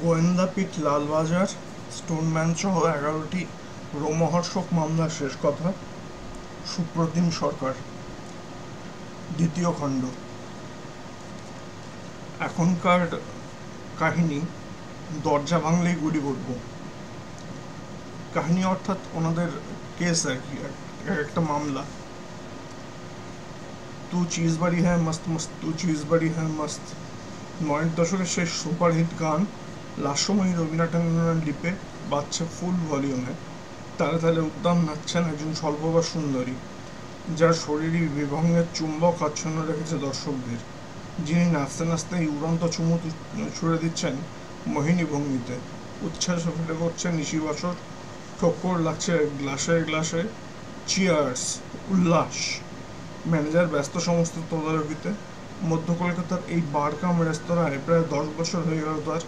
গোয়েন্দাপীঠ Lalbazar, Stoneman সহ এগারোটি রোমহর্ষক মামলার শেষ কথা, সুপ্রতিম সরকার, দ্বিতীয় খণ্ড। এখনকার কাহিনী দরজা ভাঙলেই গুলি করব। কাহিনী অর্থাৎ ওনাদের কেস আর কি এক- একটা মামলা। তু চিজ বাড়ি হ্যাঁ মস্ত মস্ত, তু চিজ বাড়ি হ্যাঁ মস্ত। নয়ের দশকের শেষ সুপারহিট গান লাস্যময়ী রবীন্দ্র ট্যাগোরের লিপে বাজছে ফুল ভলিউমে। তালে তালে উদ্দাম নাচছেন একজন স্বল্পবা সুন্দরী, যার শরীরই বিভঙ্গের চুম্বক আচ্ছন্ন রেখেছে দর্শকদের। যিনি নাচতে নাচতে এই উড়ন্ত চুমু ছুড়ে দিচ্ছেন মোহিনী ভঙ্গিতে। উচ্ছ্বাসে ফেটে পড়ছে নিশিবাসর ঠক্কর লাগছে গ্লাসে গ্লাসে। চিয়ার্স উল্লাস! ম্যানেজার ব্যস্ত সমস্ত তদারকিতে মধ্য কলকাতার এই বারকাম রেস্তোরাঁয় প্রায় দশ বছর হয়ে গেল তার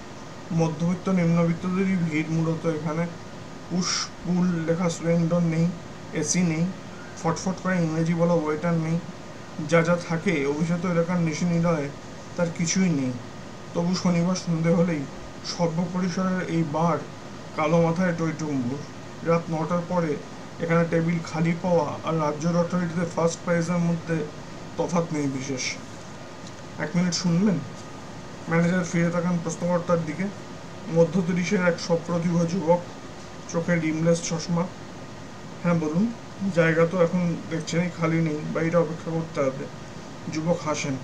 মধ্যবিত্ত নিম্নবিত্তদেরই ভিড় মূলত এখানে। পুশ পুল লেখা সুরেন্ডন নেই, এসি নেই, ফটফট করে ইংরেজি বলা ওয়েটার নেই, যা যা থাকে অভিজাত এলাকার নিশি নিলয়ে তার কিছুই নেই। তবু শনিবার সন্ধে হলেই সর্বপরিসরের এই বার কালো মাথায় টইটুম্বুর রাত নটার পরে এখানে টেবিল খালি পাওয়া আর রাজ্য লটারিতে ফার্স্ট প্রাইজের মধ্যে তফাৎ নেই বিশেষ। এক মিনিট শুনবেন ম্যানেজার ফিরে তাকান প্রশ্নকর্তার দিকে। মধ্য তিরিশের এক সপ্রতিভ যুবক, চোখে রিমলেস চশমা। হ্যাঁ বলুন, জায়গা তো এখন দেখছেনই, খালি নেই বাইরে অপেক্ষা করতে হবে। যুবক হাসেন।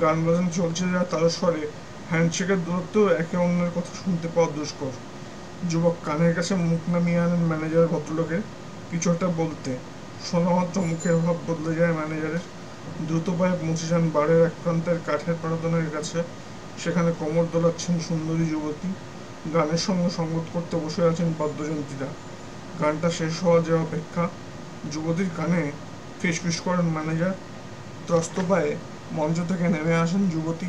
গান বাজানো চলছে যা তারস্বরে হ্যান্ডশেকের দূরত্বেও একে অন্যের কথা শুনতে পাওয়া দুষ্কর। যুবক কানের কাছে মুখ নামিয়ে আনেন ম্যানেজার ভদ্রলোকে কিছু একটা বলতে শোনামাত্র মুখের ভাব বদলে যায় ম্যানেজারের। দ্রুত পায়ে পৌঁছে যান বাড়ির এক প্রান্তের কাঠের প্রার্থনের কাছে। সেখানে কোমর দোলাচ্ছেন সুন্দরী যুবতী। গানের সঙ্গে সঙ্গত করতে বসে আছেন বাদ্যযন্ত্রীরা গানটা শেষ হওয়া যে অপেক্ষা, যুবতীর কানে ফিসফিস করেন ম্যানেজার। ত্রস্ত পায়ে মঞ্চ থেকে নেমে আসেন যুবতী।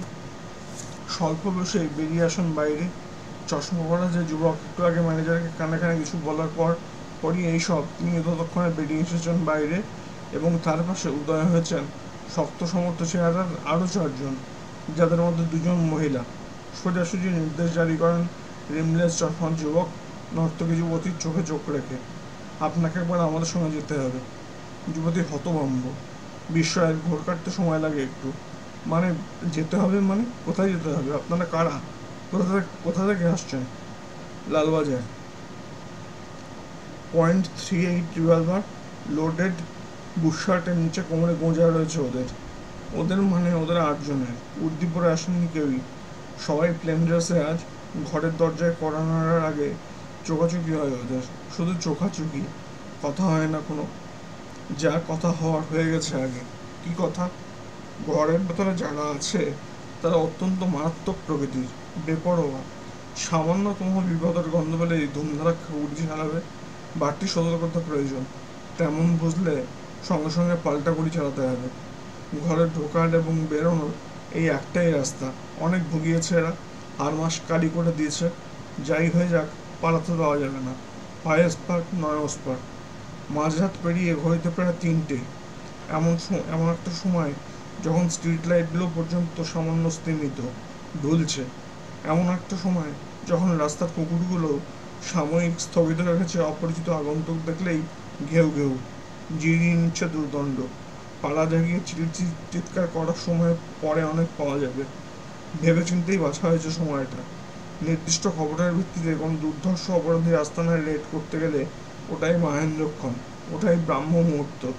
স্বল্প বসে বেরিয়ে আসেন বাইরে। চশমা পরা যে যুবক, একটু আগে ম্যানেজারকে কানে কানে কিছু বলার পর পরই এইসব তিনি ততক্ষণে বেরিয়ে এসেছেন বাইরে এবং তার পাশে উদয় হয়েছেন। শক্ত সমর্থ চেহারার আরও চারজন, যাদের মধ্যে দুজন মহিলা। সোজাসুজি নির্দেশ জারি করেন রিমলেস চশমা যুবক, নর্তকী যুবতীর চোখে চোখ রেখে। আপনাকে একবার আমাদের সঙ্গে যেতে হবে। যুবতী হতভম্ব। বিস্ময়ের ঘোর কাটতে সময় লাগে একটু। মানে যেতে হবে মানে? কোথায় যেতে হবে? আপনারা কারা? কোথা থেকে কোথা থেকে আসছেন? Lalbazar. Point three eight revolver loaded বুশার্টের নিচে কোমরে গোঁজা রয়েছে ওদের। ওদের মানে ওদের আটজনের। উদ্দীপরে আসেননি কেউই। সবাই প্লেন ড্রেসে আজ ঘরের দরজায় কড়া নাড়ার আগে চোখাচুকি হয় ওদের। শুধু চোখাচুকি কথা হয় না কোনো। যা কথা হওয়ার হয়ে গেছে আগে। কি কথা? ঘরের ভেতরে যারা আছে, তারা অত্যন্ত মারাত্মক প্রকৃতির। বেপরোয়া। সামান্যতম বিপদের গন্ধ পেলে এই ধুমধারা উর্জি চালাবে বাড়তি সতর্কতা প্রয়োজন। তেমন বুঝলে সঙ্গে সঙ্গে পাল্টা গুলি চালাতে হবে। ঘরে ঢোকার এবং বেরোনোর এই একটাই রাস্তা। অনেক ভুগিয়েছে এরা। আর মাস কালি করে দিয়েছে। যাই হয়ে যাক পালাতে দেওয়া যাবে না। পায়ে স্পার্ক নয় স্পার্ক। মাঝরাত পেরিয়ে ঘড়িতে প্রায় তিনটে। এমন এমন একটা সময় যখন স্ট্রিট লাইটগুলো পর্যন্ত সামান্য স্তিমিত ঢুলছে এমন একটা সময় যখন রাস্তার কুকুরগুলো সাময়িক স্থগিত রেখেছে অপরিচিত আগন্তুক দেখলেই ঘেউ ঘেউ। জিরিয়ে নিচ্ছে দুর্দণ্ড। পালা জাগিয়ে চিৎ চিৎকার করার সময় পরে অনেক পাওয়া যাবে। ভেবেচিন্তেই বাছা হয়েছে সময়টা। নির্দিষ্ট খবরের ভিত্তিতে কোনো দুর্ধর্ষ অপরাধী আস্তানায় রেড করতে গেলে ওটাই মাহেন্দ্রক্ষণ, ওটাই ব্রাহ্ম মুহূর্ত।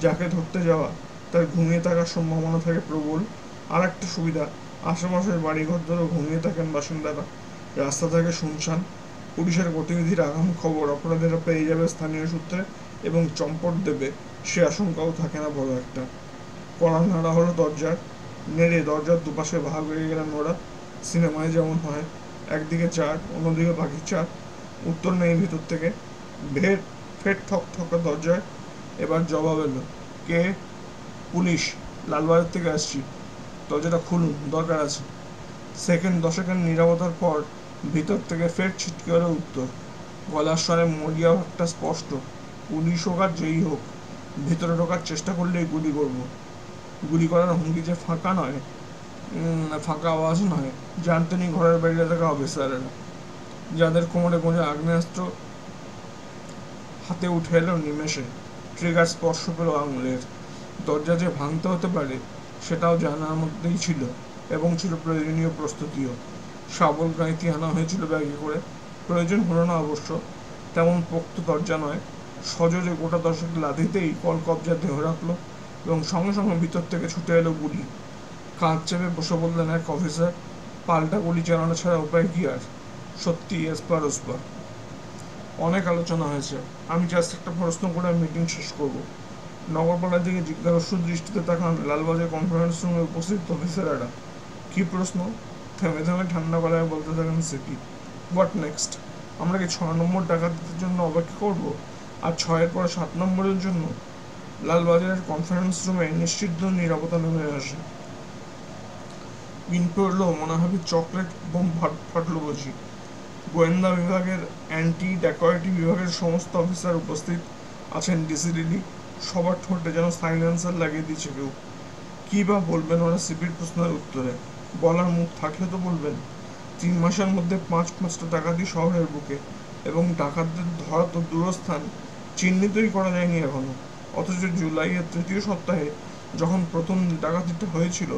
যাকে ধরতে যাওয়া, তার ঘুমিয়ে থাকার সম্ভাবনা থাকে প্রবল। আর একটা সুবিধা, আশেপাশের বাড়িঘর ধরেও ঘুমিয়ে থাকেন বাসিন্দারা। রাস্তা থাকে শুনশান, পুলিশের গতিবিধির আগাম খবর অপরাধীরা পেয়ে যাবে স্থানীয় সূত্রে। এবং চম্পট দেবে, সে আশঙ্কাও থাকে না বড় একটা। কড়া নাড়া হলো দরজার নেড়ে, দরজার দুপাশে ভাগ হয়ে গেলেন ওরা। সিনেমায় যেমন হয়, একদিকে চার, অন্যদিকে বাকি চার, উত্তর নেই ভিতর থেকে। ভেট ফেট ঠক ঠকা দরজায় এবার জবাব এলো, কে? পুলিশ লালবাজার থেকে আসছি। দরজাটা খুলুন, দরকার আছে। সেকেন্ড দশকের নিরবতার পর ভিতর থেকে ফের ছিটকে উত্তর। গলার স্বরে মরিয়া ভাবটা স্পষ্ট পুলিশ হোক আর যেই হোক, ভিতরে ঢোকার চেষ্টা করলেই গুলি করব। গুলি করার হুমকি যে ফাঁকা নয় ফাঁকা আওয়াজ নয় জানতেনি ঘরের বাইরে থাকা অফিসারেরা। যাদের কোমরে গোঁজে আগ্নেয়াস্ত্র হাতে উঠে এলো নিমেষে, ট্রিগার স্পর্শ পেল আঙুলের। দরজা যে ভাঙতে হতে পারে, সেটাও জানার মধ্যেই ছিল এবং ছিল প্রয়োজনীয় প্রস্তুতিও। শাবল গাঁইতি আনা হয়েছিল ব্যাগে করে। প্রয়োজন হলো না অবশ্য, তেমন পোক্ত দরজা নয়। সজোরে গোটা দশক লাধিতেই কল কবজা দেহ রাখল এবং সঙ্গে সঙ্গে ভিতর থেকে ছুটে এলো গুলি। কাঁচ চেপে বসে বললেন এক অফিসার, পাল্টা গুলি চালানো ছাড়া উপায় কি আর? সত্যি, এসপার ওসপার। অনেক আলোচনা হয়েছে। আমি জাস্ট একটা প্রশ্ন করে মিটিং শেষ করব। নগরপাড়ার দিকে জিজ্ঞাসু দৃষ্টিতে তাকান লালবাজার কনফারেন্স রুমে উপস্থিত অফিসাররা। কি প্রশ্ন? থেমে থেমে ঠান্ডা গলায় বলতে থাকেন সিপি। হোয়াট নেক্সট আমরা কি ছয় নম্বর ডাকাতদের জন্য অপেক্ষা করব? আর ছয়ের পর সাত নম্বরের জন্য লালবাজারের কনফারেন্স রুমে নিশ্চিত নিরাপত্তা নেমে আসে। পিন পড়ল মনে হবে চকলেট বোম ফাট ফাটলো বুঝি গোয়েন্দা বিভাগের অ্যান্টি ড্যাকয়েটি বিভাগের সমস্ত অফিসার উপস্থিত আছেন ডিসিডিডি সবার ঠোঁটে যেন সাইলেন্সার লাগিয়ে দিচ্ছে কেউ। কী বা বলবেন ওরা সিপির প্রশ্নের উত্তরে? বলার মুখ থাকলে তো বলবেন। তিন মাসের মধ্যে পাঁচ পাঁচটা ডাকাতি শহরের বুকে এবং ডাকাতদের ধরা তো দূরস্থান। চিহ্নিতই করা যায়নি এখনও। অথচ জুলাইয়ের তৃতীয় সপ্তাহে যখন প্রথম ডাকাতিটা হয়েছিল,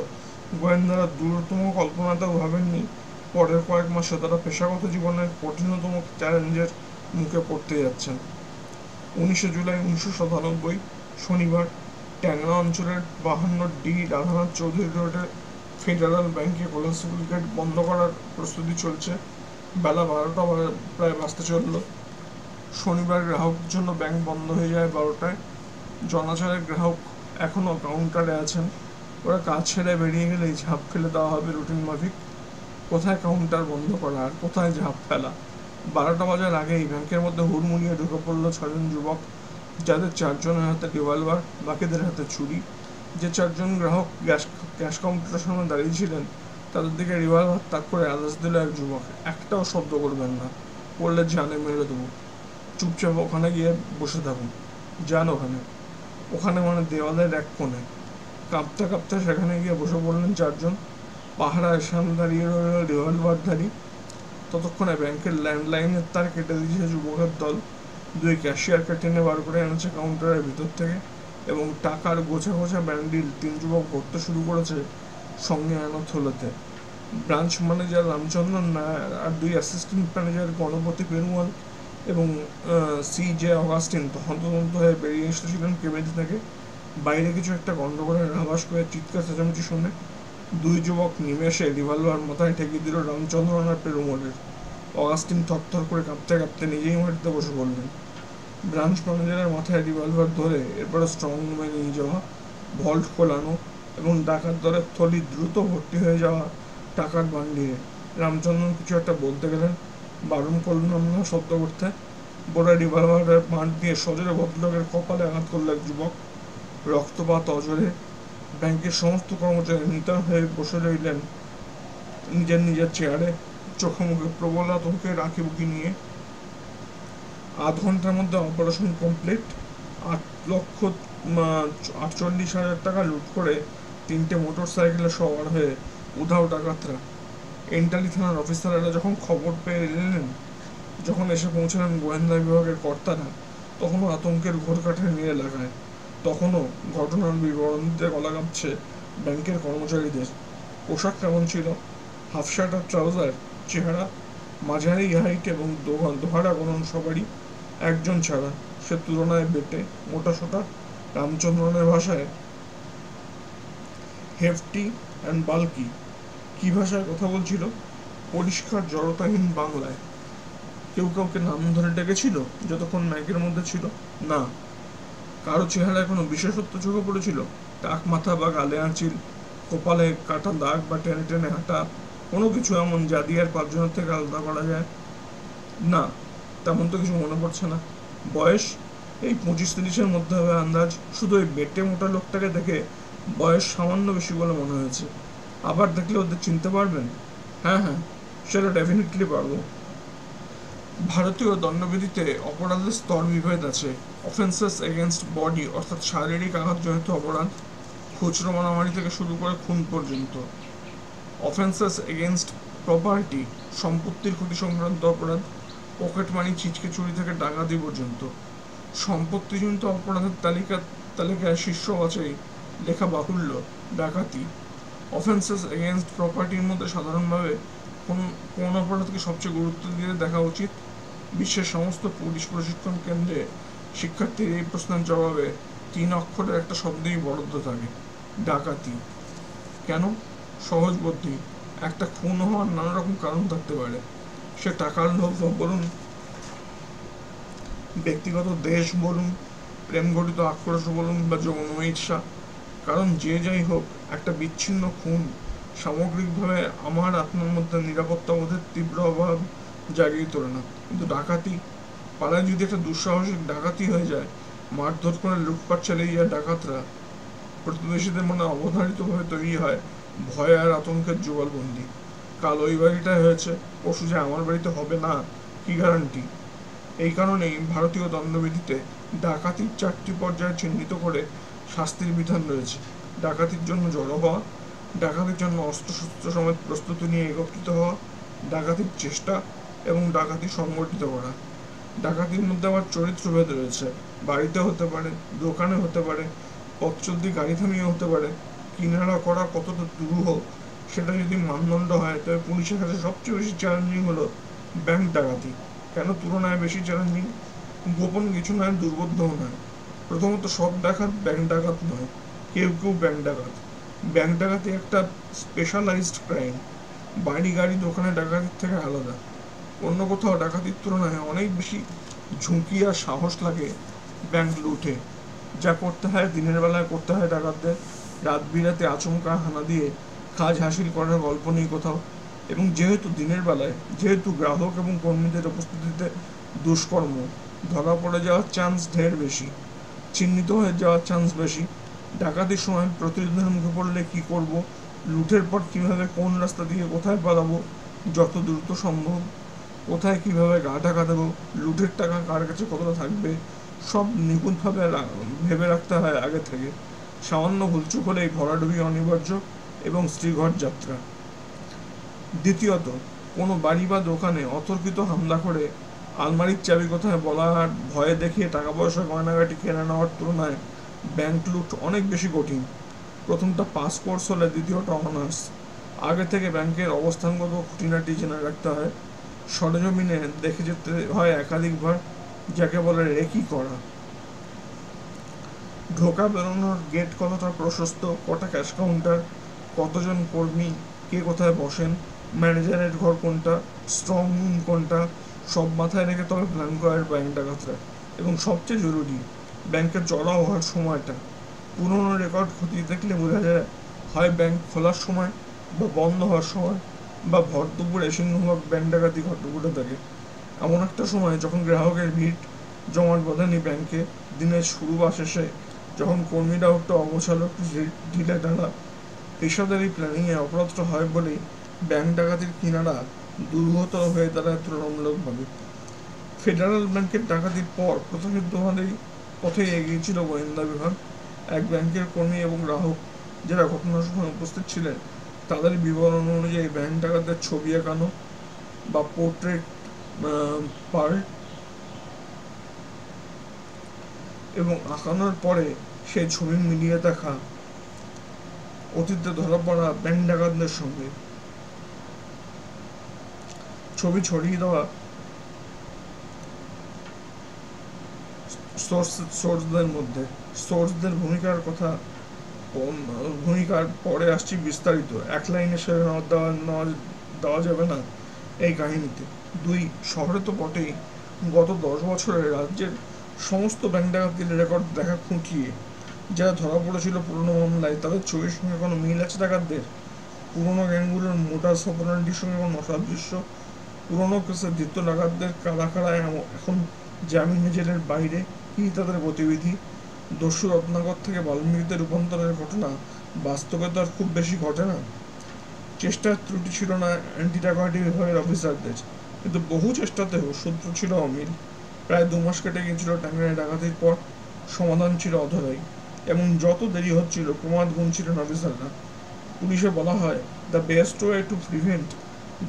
গোয়েন্দারা দূরতম কল্পনাতেও ভাবেননি, পরের কয়েক মাসে তারা পেশাগত জীবনের কঠিনতম চ্যালেঞ্জের মুখে পড়তে যাচ্ছেন। উনিশে জুলাই উনিশশো সাতানব্বই, শনিবার ট্যাংরা অঞ্চলের বাহান্ন ডি রাধানাথ চৌধুরী রোডে ফেডারেল ব্যাংকে কোলাসিবল গেট বন্ধ করার প্রস্তুতি চলছে। বেলা বারোটা প্রায় বাজতে চলল। শনিবার গ্রাহকের জন্য ব্যাংক বন্ধ হয়ে যায় বারোটায়। জনাচারের গ্রাহক এখনও কাউন্টারে আছেন। ওরা কাজ ছেড়ে বেরিয়ে গেলেই ঝাঁপ ফেলে দেওয়া হবে রুটিন মাফিক। কোথায় কাউন্টার বন্ধ করা আর কোথায় ঝাঁপ ফেলা? বারোটা বাজার আগেই ব্যাংকের মধ্যে হুড়মুড়িয়ে ঢুকে পড়ল ছজন যুবক, যাদের চারজনের হাতে রিভলভার বাকিদের হাতে ছুরি। যে চারজন গ্রাহক গ্যাস ক্যাশ কাউন্টারের সামনে দাঁড়িয়ে ছিলেন, তাদের দিকে রিভলভার তাক করে আদেশ দিল এক যুবক। একটাও শব্দ করবেন না। করলে জানে মেরে দেবো। চুপচাপ ওখানে গিয়ে বসে থাকুন। যান ওখানে। ওখানে মানে দেওয়ালের এক কোণে। কাঁপতে কাঁপতে সেখানে গিয়ে বসে পড়লেন চারজন। পাহারার সামনে দাঁড়িয়ে রইল রিভলভারধারী। ততক্ষণে ব্যাংকের ল্যান্ডলাইনের তার কেটে দিয়েছে যুবকের দল। দুই ক্যাশিয়ারকে টেনে বার করে এনেছে কাউন্টারের ভিতর থেকে এবং টাকার গোছা গোছা ব্যান্ডিল তিন যুবক ভরতে শুরু করেছে সঙ্গে আনা থলেতে ব্রাঞ্চ ম্যানেজার রামচন্দ্রন নায়ার আর দুই অ্যাসিস্ট্যান্ট ম্যানেজার গণপতি পেরুয়াল এবং সি জে অগাস্টিন হন্তদন্ত হয়ে বেরিয়ে এসেছিলেন কেবিন থেকে। বাইরে কিছু একটা গন্ডগোলের আভাস করে চিৎকার চেঁচামেচি শুনে দুই যুবক নিমেষে রিভলভার মাথায় ঠেকিয়ে দিল রামচন্দ্রন আর পেরুমলের অগাস্টিন থরথর করে কাঁপতে কাঁপতে নিজেই মাটিতে বসে পড়লেন। ব্রাঞ্চ ম্যানেজারের মাথায় রিভলভার ধরে এরপরে স্ট্রং রুমে নিয়ে যাওয়া, ভল্ট খোলানো এবং ডাকাত দলের থলি দ্রুত ভর্তি হয়ে যাওয়া টাকার বান্ডিলে রামচন্দ্রন কিছু একটা বলতে গেলেন। বারণ করলাম না শব্দ করতে। বোরা রিভলভারের বাঁট দিয়ে সজোরে ভদ্রলোকের কপালে আঘাত করল এক যুবক। রক্তপাত অজরে ব্যাংকের সমস্ত কর্মচারী নিতার হয়ে বসে রইলেন নিজের নিজের চেয়ারে। চোখে মুখে প্রবল আতঙ্কে রাখি বুকি নিয়ে। আধ ঘণ্টার মধ্যে অপারেশন কমপ্লিট। আট লক্ষ আটচল্লিশ হাজার টাকা লুট করে তিনটে মোটর সাইকেলে সওয়ার হয়ে উধাও ডাকাতরা এন্টালি থানার অফিসাররা যখন খবর পেয়ে এলেন, যখন এসে পৌঁছালেন গোয়েন্দা বিভাগের কর্তারা, তখনও আতঙ্কের ঘোর কাঠেনি এলাকায়। তখনও ঘটনার বিবরণ দিতে গলা কাঁপছে ব্যাংকের কর্মচারীদের। পোশাক কেমন ছিল? হাফ শার্ট আর ট্রাউজার? চেহারা? মাঝারি, হাইট এবং দোহা- দোহারা গণন সবারই একজন ছাড়া। সে তুলনায় বেটে, মোটা সোটা, রামচন্দ্রনের ভাষায়, হেফটি অ্যান্ড বাল্কি। কি ভাষায় কথা বলছিল? পরিষ্কার জড়তাহীন বাংলায়। কেউ কাউকে নাম ধরে ডেকেছিল? যতক্ষণ মাইকের মধ্যে ছিল? না। কারও চেহারায় কোনো বিশেষত্ব চোখে পড়েছিল? টাক মাথা বা গালে আঁচিল, কপালে কাটা দাগ বা টেনে টেনে হাঁটা, কোনো কিছু এমন যা দিয়ে আর পাঁচজনের থেকে আলাদা করা যায়? না, তেমন তো কিছু মনে পড়ছে না। বয়স? এই পঁচিশ তিরিশের মধ্যে হবে আন্দাজ। শুধু ওই বেটে মোটা লোকটাকে দেখে বয়স সামান্য বেশি বলে মনে হয়েছে। আবার দেখলে ওদের চিনতে পারবেন? হ্যাঁ হ্যাঁ সেটা ডেফিনেটলি পারব। ভারতীয় দণ্ডবিধিতে অপরাধের স্তর বিভেদ আছে। অফেন্সেস এগেনস্ট বডি অর্থাৎ শারীরিক আঘাতজনিত অপরাধ, খুচরো মারামারি থেকে শুরু করে খুন পর্যন্ত। অফেন্সেস এগেনস্ট প্রপার্টি সম্পত্তির ক্ষতি সংক্রান্ত অপরাধ পকেট মানি ছিচকে চুরি থেকে ডাকাতি পর্যন্ত। সম্পত্তিজনিত অপরাধের তালিকা তালিকায় শীর্ষ বাছাই লেখা বাহুল্য, ডাকাতি। অফেন্সেস এগেনস্ট প্রপার্টির মধ্যে সাধারণভাবে কোন কোন অপরাধকে সবচেয়ে গুরুত্ব দিয়ে দেখা উচিত? বিশ্বের সমস্ত পুলিশ প্রশিক্ষণ কেন্দ্রে শিক্ষার্থীর এই প্রশ্নের জবাবে তিন অক্ষরের একটা শব্দই বরাদ্দ থাকে, ডাকাতি। কেন? সহজ বুদ্ধি। একটা খুন হওয়ার নানা রকম কারণ থাকতে পারে। সে টাকার লোভ বলুন, ব্যক্তিগত দেশ বলুন প্রেম ঘটিত আক্রোশ বলুন বা যৌন ঈর্ষা কারণ যে যাই হোক, একটা বিচ্ছিন্ন খুন সামগ্রিকভাবে আমার আপনার মধ্যে নিরাপত্তা বোধের তীব্র অভাব জাগিয়ে তোলে না। কিন্তু ডাকাতি, পালায় যদি একটা দুঃসাহসিক ডাকাতি হয়ে যায়, মারধর করে লুটপাট চালিয়ে যায় ডাকাতরা, প্রতিবেশীদের মনে অবধারিতভাবে তৈরি হয় ভয় আর আতঙ্কের যুগলবন্দি। কাল ওই বাড়িটায় হয়েছে পশু যে আমার বাড়িতে হবে না, কি গ্যারান্টি এই কারণেই ভারতীয় দণ্ডবিধিতে ডাকাতির চারটি পর্যায়ে চিহ্নিত করে শাস্তির বিধান রয়েছে। ডাকাতির জন্য জড়ো হওয়া, ডাকাতির জন্য অস্ত্রশস্ত্র সমেত প্রস্তুতি নিয়ে একত্রিত হওয়া, ডাকাতির চেষ্টা এবং ডাকাতি সংগঠিত করা। ডাকাতির মধ্যে আবার চরিত্রভেদ রয়েছে। বাড়িতে হতে পারে, দোকানে হতে পারে পথ চলতি গাড়ি থামিয়ে হতে পারে, কিনারা করা কতটা দুরূহ, সেটা যদি মানদণ্ড হয়, তবে পুলিশের কাছে সবচেয়ে বেশি চ্যালেঞ্জিং হলো ব্যাংক ডাকাতি। কেন তুলনায় বেশি চ্যালেঞ্জিং গোপন কিছু নয়, দুর্বোধ্যও নয়। প্রথমত সব ডাকাত ব্যাংক ডাকাত নয়, কেউ কেউ ব্যাংক ডাকাত। ব্যাংক ডাকাতি একটা স্পেশালাইজড ক্রাইম বাড়ি, গাড়ি, দোকানে ডাকাতির থেকে আলাদা। অন্য কোথাও ডাকাতির তুলনায় অনেক বেশি ঝুঁকি আর সাহস লাগে ব্যাংক লুটে। যা করতে হয় দিনের বেলায় করতে হয় ডাকাতদের। রাত বিরাতে আচমকা হানা দিয়ে কাজ হাসিল করার গল্প নেই কোথাও। এবং যেহেতু দিনের বেলায়, যেহেতু গ্রাহক এবং কর্মীদের উপস্থিতিতে দুষ্কর্ম, ধরা পড়ে যাওয়ার চান্স ঢের বেশি। চিহ্নিত হয়ে যাওয়ার চান্স বেশি। ডাকাতির সময় প্রতিরোধের মুখে পড়লে কি করব? লুটের পর কীভাবে কোন রাস্তা দিয়ে কোথায় পালাবো? যত দ্রুত সম্ভব। কোথায় কীভাবে গা ঢাকা দেবো? লুটের টাকা কার কাছে কতটা থাকবে? সব নিখুঁতভাবে ভেবে রাখতে হয় আগে থেকে। সামান্য ভুলচুক হলেই ভরাডুবি অনিবার্য এবং শ্রীঘর যাত্রা। দ্বিতীয়ত, কোনো বাড়ি বা দোকানে অতর্কিত হামলা করে আলমারির চাবি কোথায় বলার ভয়ে দেখিয়ে টাকা পয়সা গয়নাগাটি কেনা নেওয়ার তুলনায় ব্যাংক লুট অনেক বেশি কঠিন। প্রথমটা পাস কোর্স হলে দ্বিতীয়টা অনার্স। আগে থেকে ব্যাংকের অবস্থানগত খুঁটিনাটি জেনে রাখতে হয়। সরজমিনে দেখে যেতে হয় একাধিকবার, যাকে বলে রেকি করা। ঢোকা বেরোনোর গেট কতটা প্রশস্ত, কটা ক্যাশ কাউন্টার, কতজন কর্মী, কে কোথায় বসেন, ম্যানেজারের ঘর কোনটা, স্ট্রং রুম কোনটা সব মাথায় রেখে তবে প্ল্যান করার ব্যাংক ডাকাতরা এবং সবচেয়ে জরুরি ব্যাংকের চড়াও হওয়ার সময়টা। পুরনো রেকর্ড খতিয়ে দেখলে বোঝা যায়, হয় ব্যাংক খোলার সময় বা বন্ধ হওয়ার সময় বা ভর দুপুরে সিংহভাগ ব্যাংক ডাকাতি ঘটে থাকে এমন একটা সময় যখন গ্রাহকের ভিড় জমাট বাঁধেনি ব্যাংকে দিনের শুরু বা শেষে, যখন কর্মীরা একটু অবসালো ঢিলে ঢালা পেশাদারি প্ল্যানিংয়ে অপরাধটা হয় বলেই ব্যাংক ডাকাতির কিনারা দুর্গতর হয়ে দাঁড়ায় তুলনামূলকভাবে ফেডারেল ব্যাংকের ডাকাতির পর প্রথমে দোহাদের পথে এগিয়েছিল গোয়েন্দা বিভাগ। এক ব্যাংকের কর্মী এবং গ্রাহক যারা ঘটনার সময় উপস্থিত ছিলেন, তাদের বিবরণ অনুযায়ী ব্যাংক ডাকাতদের ছবি আঁকানো বা পোর্ট্রেট পার এবং আঁকানোর পরে সেই ছবি মিলিয়ে দেখা। অতীতে ধরা পড়া ব্যাংক ডাকাতদের সঙ্গে ছবি ছড়িয়ে দেওয়া সোর্স সোর্সদের মধ্যে। সোর্সদের ভূমিকার কথা ভূমিকার পরে আসছি বিস্তারিত। এক লাইনে সেরে দেওয়া দেওয়া যাবে না এই কাহিনীতে। দুই, শহরে তো বটেই গত দশ বছরে রাজ্যের সমস্ত ব্যাংক ডাকাতির রেকর্ড দেখা খুঁটিয়ে। যারা ধরা পড়েছিল পুরনো মামলায় তাদের ছবির সঙ্গে কোনো মিল আছে ডাকাতদের? পুরনো গ্যাংগুলোর মোটা অপারেন্টির সঙ্গে কোনো অসাদৃশ্য পুরনো কেসে ধৃত ডাকাতদের কারা কারা এখন জামিন জেলের বাইরে কি তাদের গতিবিধি? দস্যু রত্নাকর থেকে বাল্মীকিতে রূপান্তরের ঘটনা বাস্তবতার খুব বেশি ঘটে না। চেষ্টার ত্রুটি ছিল না অ্যান্টি ডাকাতি বিভাগের অফিসারদের, কিন্তু বহু চেষ্টাতেও সূত্র ছিল অমিল। প্রায় দু মাস কেটে গিয়েছিল টাঙ্গাইলে ডাকাতির পর, সমাধান ছিল অধরাই, এবং যত দেরি হচ্ছিল, প্রমাদ গুনছিলেন অফিসাররা। পুলিশে বলা হয়, the best way to prevent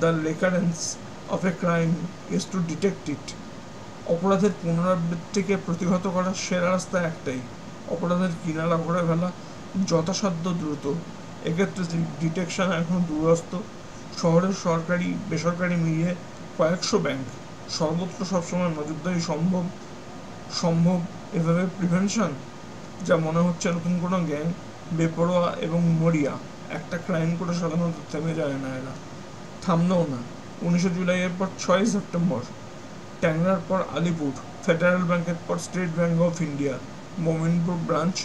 the recurrence of a crime is to detect it অপরাধের পুনরাবৃত্তিকে প্রতিহত করার সেরা রাস্তা একটাই। অপরাধের কিনারা করে ফেলা যথাসাধ্য দ্রুত। এক্ষেত্রে ডিটেকশন এখন দূরস্থ শহরের সরকারি, বেসরকারি মিলিয়ে কয়েকশো ব্যাংক। সর্বত্র সবসময় নজরদারি সম্ভব সম্ভব এভাবে প্রিভেনশন যা মনে হচ্ছে নতুন কোনো গ্যাং, বেপরোয়া এবং মরিয়া। একটা ক্রাইম করে সাধারণত থেমে যায় না এরা। থামলেও না। উনিশে জুলাইয়ের পর ছয় সেপ্টেম্বর, ট্যাংরার পর আলিপুর, ফেডারেল ব্যাংকের পর State Bank of India, Mominpur branch,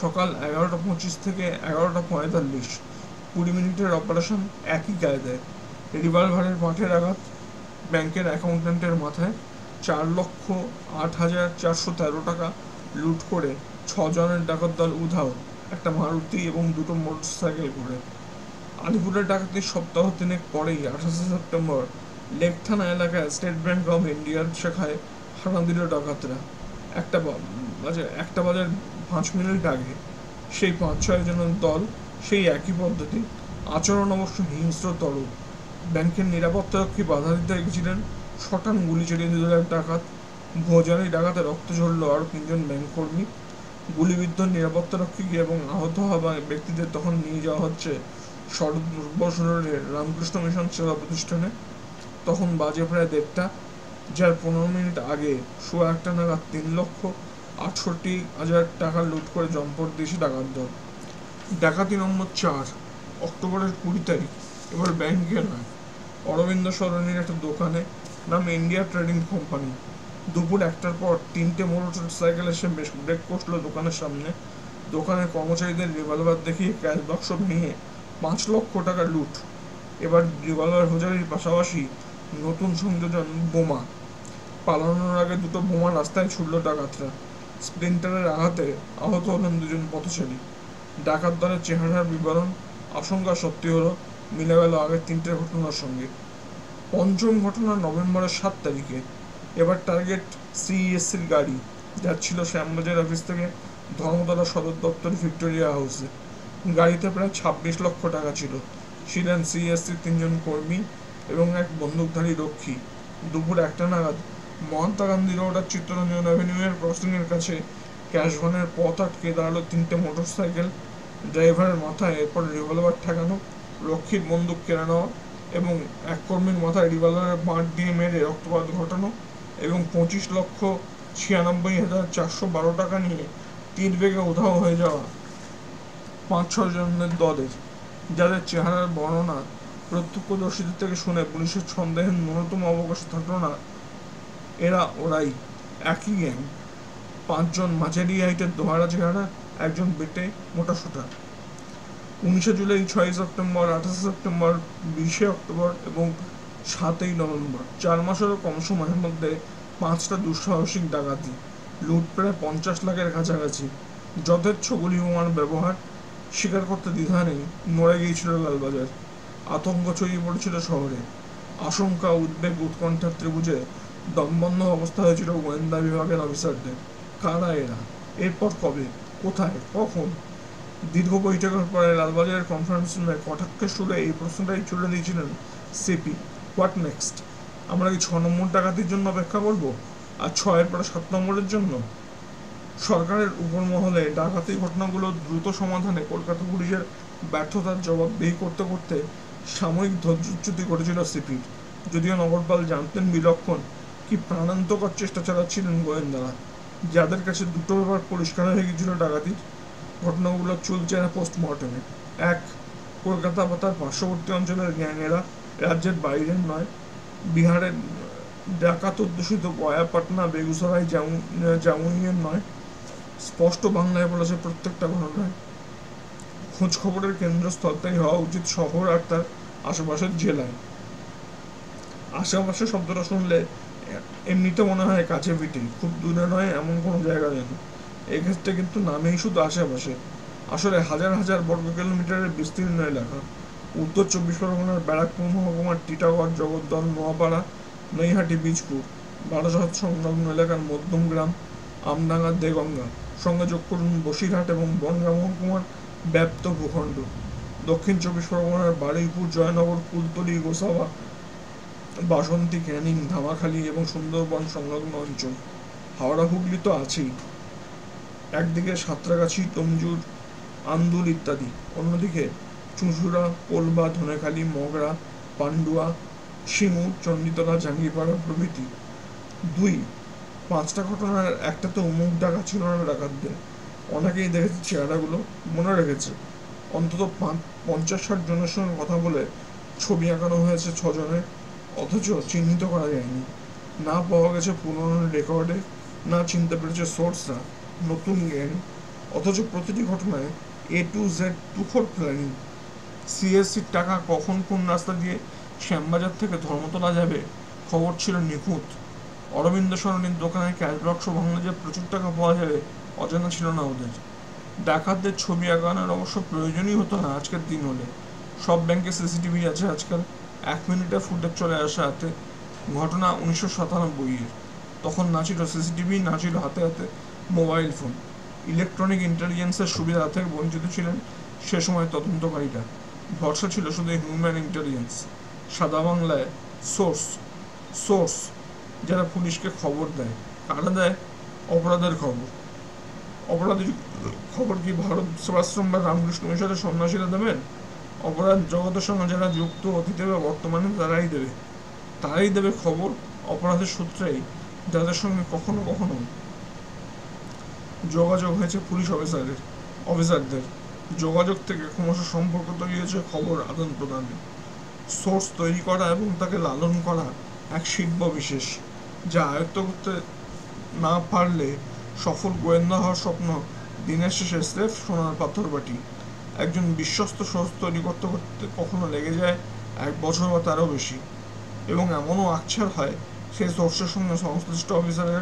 সকাল এগারোটা পঁচিশ থেকে এগারোটা পঁয়তাল্লিশ, কুড়ি মিনিটের অপারেশন একই কায়দায়। রিভলভারের মাঠের আঘাত ব্যাংকের অ্যাকাউন্ট্যান্টের মাথায় চার লক্ষ আট হাজার চারশো তেরো টাকা লুট করে ছজনের ডাকাত দল উধাও, একটা মারুতি এবং দুটো মোটরসাইকেল করে। আলিপুরের ডাকাতির সপ্তাহ তিনেক পরেই আঠাশে সেপ্টেম্বর লেক থানা এলাকায় স্টেট ব্যাংক অফ ইন্ডিয়ার শাখায় হানা দিল ডাকাতরা। একটা বাজে একটা বাজার পাঁচ মিনিট আগে সেই পাঁচ ছয় জনের দল সেই একই পদ্ধতি আচরণ অবশ্য হিংস্রতর ব্যাংকের নিরাপত্তারক্ষী বাধা দিতে গেছিলেন শটান গুলি চালিয়ে দিল এক ডাকাত ভোজানি ডাকাতে রক্ত ঝরল আরও তিনজন ব্যাংক কর্মী গুলিবিদ্ধ নিরাপত্তারক্ষীকে এবং আহত হওয়া ব্যক্তিদের তখন নিয়ে যাওয়া হচ্ছে সর্বশরীরের রামকৃষ্ণ মিশন সেবা প্রতিষ্ঠানে, তখন বাজে প্রায় দেড়টা, যার পনেরো মিনিট আগে সোয়া একটা নাগাদ তিন লক্ষ আটষট্টি হাজার টাকা লুট করে জম্পট দিয়েছে ডাকাত দল। ডাকাতি নম্বর চার, অক্টোবরের কুড়ি তারিখ, এবার ব্যাংকে নয়। অরবিন্দ সরণির একটা দোকানে নাম ইন্ডিয়া ট্রেডিং কোম্পানি। দুপুর একটার পর তিনটে মোটর সাইকেল এসে ব্রেক কষলো দোকানের সামনে। দোকানের কর্মচারীদের রিভলভার দেখিয়ে ক্যাশ বাক্স ভেঙে পাঁচ লক্ষ টাকা লুট। এবার রিভলভার হোজারির পাশাপাশি নতুন সংযোজন বোমা। পালানোর আগে দুটো বোমা রাস্তায় ছুড়ল ডাকাতরা। স্প্লিন্টারের আঘাতে আহত হলেন দুজন পথচারী। ডাকাত দলের চেহারার বিবরণ আশঙ্কা সত্যি হলো, মিলে গেল আগের তিনটে ঘটনার সঙ্গে। পঞ্চম ঘটনা নভেম্বরের সাত তারিখে। এবার টার্গেট সিইএসসির গাড়ি যাচ্ছিল শ্যামবাজার অফিস থেকে ধর্মতলা সদর দপ্তর ভিক্টোরিয়া হাউসে। গাড়িতে প্রায় ছাব্বিশ লক্ষ টাকা ছিল। ছিলেন সিএসসির তিনজন কর্মী এবং এক বন্দুকধারী রক্ষী। দুপুর একটা নাগাদ মহাত্মা গান্ধী রোড আর চিত্তরঞ্জন অ্যাভিনিউয়ের ক্রসিংয়ের কাছে ক্যাশ ভ্যানের পথ আটকে দাঁড়াল তিনটে মোটর সাইকেল ড্রাইভারের মাথায় এরপর রিভলভার ঠেকানো, রক্ষীর বন্দুক কেড়ে নেওয়া এবং এক কর্মীর মাথায় রিভলভারের বাঁট দিয়ে মেরে রক্তপাত ঘটানো এবং পঁচিশ লক্ষ ছিয়ানব্বই হাজার চারশো বারো টাকা নিয়ে তীর বেগে উধাও হয়ে যাওয়া। পাঁচ ছ জনের দলের। যাদের চেহারার বর্ণনা প্রত্যক্ষদর্শীদের থেকে শুনে পুলিশের সন্দেহের ন্যূনতম অবকাশ থাকল না, এরা ওরাই। একই গ্যাং। পাঁচজন মাঝারি হাইটের দোহারা চেহারা, একজন বেটে মোটাসোটা উনিশে জুলাই ছয় সেপ্টেম্বর, আঠাশে সেপ্টেম্বর, বিশে অক্টোবর এবং সাতই নভেম্বর। চার মাসেরও কম সময়ের মধ্যে পাঁচটা দুঃসাহসিক ডাকাতি। লুট প্রায় পঞ্চাশ লাখের কাছাকাছি। যথেচ্ছ গুলি বোমার ব্যবহার স্বীকার করতে দ্বিধা নেই। নড়ে গিয়েছিল লালবাজার। আতঙ্ক ছড়িয়ে পড়েছিল শহরে। আশঙ্কা, উদ্বেগ, উৎকণ্ঠার ত্রিভুজে দমবন্ধ অবস্থা হয়েছিল গোয়েন্দা বিভাগের অফিসারদের। কারা এরা? এরপর কবে? কোথায়? কখন? দীর্ঘ বৈঠকের পরে লালবাজারের কনফারেন্স রুমে কটাক্ষের সুরে এই প্রশ্নটাই চলে দিয়েছিলেন সিপি হোয়াট নেক্সট আমরা কি ছ নম্বর ডাকাতির জন্য অপেক্ষা করব? আর ছয়ের পরে সাত নম্বরের জন্য? সরকারের উপর মহলে ডাকাতি ঘটনাগুলো দ্রুত সমাধানে কলকাতা পুলিশের ব্যর্থতার জবাবদিহি করতে করতে সাময়িক ধৈর্যচ্যুতি করেছিল সিপির যদিও নগরপাল জানতেন বিলক্ষণ কি প্রাণান্তকর চেষ্টা চালাচ্ছিলেন গোয়েন্দারা, যাদের কাছে দুটো ব্যাপার পরিষ্কার হয়ে গিয়েছিল ডাকাতির। ঘটনাগুলো চলছে না পোস্টমর্টমে। এক, কলকাতা বা তার পার্শ্ববর্তী অঞ্চলের গ্যাংয়েরা রাজ্যের বাইরের নয়, বিহারের ডাকাত অধ্যুষিত গয়া পাটনা বেগুসরাই জামুইয়ের নয় স্পষ্ট বাংলায় বলেছে প্রত্যেকটা ঘটনায়। খোঁজ খবরের কেন্দ্রস্থলটাই হওয়া উচিত শহর আর তার আশেপাশের জেলায়। আশেপাশে শব্দটা শুনলে এমনিতে মনে হয় কাছে পিঠে, খুব দূরে নয়, এমন কোনো জায়গা নেই। এক্ষেত্রে কিন্তু নামেই শুধু আশেপাশে। আসলে হাজার হাজার বর্গ কিলোমিটারের বিস্তীর্ণ এলাকা। উত্তর চব্বিশ পরগনার ব্যারাকপুর, মহকুমার টিটাগড়, জগদ্দল নোয়াপাড়া নৈহাটি, বীজপুর, বারাসত সংলগ্ন এলাকার মধ্যমগ্রাম আমডাঙ্গা, দেগঙ্গা। সঙ্গে যোগ করুন বসিরহাট এবং বনগাঁ মহকুমার ব্যাপ্ত ভূখণ্ড। দক্ষিণ চব্বিশ পরগনার বারুইপুর, জয়নগর, কুলতলি, গোসাবা, বাসন্তী, ক্যানিং, ধামাখালী এবং সুন্দরবন সংলগ্ন অঞ্চল। হাওড়া, হুগলি তো আছেই। একদিকে সাঁতরাগাছি, তমজুর, আন্দুল ইত্যাদি। অন্যদিকে চুঁচুড়া, কোলবা, ধনেখালি, মগরা, পান্ডুয়া সিঙ্গুর চণ্ডীতলা, জাঙ্গিপাড়া প্রভৃতি। দুই পাঁচটা ঘটনার একটা তো উমুক ডাকা ছিল না ডাকাতদের। অনেকেই দেখেছে চেহারাগুলো, মনে রেখেছে। অন্তত পঞ্চাশ ষাট জনের সঙ্গে কথা বলে ছবি আঁকানো হয়েছে ছজনের, অথচ চিহ্নিত করা যায়নি। না পাওয়া গেছে পুরনো রেকর্ডে, না চিনতে পেরেছে সোর্সরা, নতুন জ্ঞান। অথচ প্রতিটি ঘটনায় এ টু জেড টুফোর প্ল্যানিং সিএসসির টাকা কখন কোন রাস্তা দিয়ে শ্যামবাজার থেকে ধর্মতলা যাবে, খবর ছিল নিখুঁত। অরবিন্দ সরণির দোকানের বাক্স ভাঙলে যে প্রচুর টাকা পাওয়া যাবে, অজানা ছিল না ওদের। ডাকাতদের ছবি আঁকানোর অবশ্য প্রয়োজনই হতো না আজকের দিন হলে। সব ব্যাংকে সিসিটিভি আছে আজকাল। এক মিনিটে ফুটেজ চলে আসে হাতে। ঘটনা উনিশশো সাতানব্বই এর। তখন না ছিল সিসিটিভি, না ছিল হাতে হাতে মোবাইল ফোন। ইলেকট্রনিক ইন্টেলিজেন্সের সুবিধা থেকে বঞ্চিত ছিলেন সে সময় তদন্তকারীরা। ভরসা ছিল শুধু হিউম্যান ইন্টেলিজেন্স। সাদা বাংলায় সোর্স সোর্স যারা পুলিশকে খবর দেয় কারা দেয় অপরাধের খবর। অপরাধের খবর কি ভারত সেবাশ্রম বা রামকৃষ্ণ মিশনের সন্ন্যাসীরা দেবেন? অপরাধ জগতের সঙ্গে যারা যুক্ত অতীতে বা বর্তমানে, তারাই দেবে। তারাই দেবে খবর, অপরাধের সূত্রেই, যাদের সঙ্গে কখনো কখনো যোগাযোগ হয়েছে পুলিশ অফিসারের, অফিসারদের। যোগাযোগ থেকে ক্রমশ সম্পর্ক তৈরি হয়েছে খবর আদান প্রদানে সোর্স তৈরি করা এবং তাকে লালন করা এক শিল্প বিশেষ। যা আয়ত্ত করতে না পারলে সফল গোয়েন্দা হওয়ার স্বপ্ন দিনের শেষে স্রেফ সোনার পাথর বাটি। একজন বিশ্বস্ত সোর্স তৈরি করতে করতে কখনো লেগে যায় এক বছর বা তারও বেশি। এবং এমনও আকছার হয় সেই সোর্সের সঙ্গে সংশ্লিষ্ট অফিসারের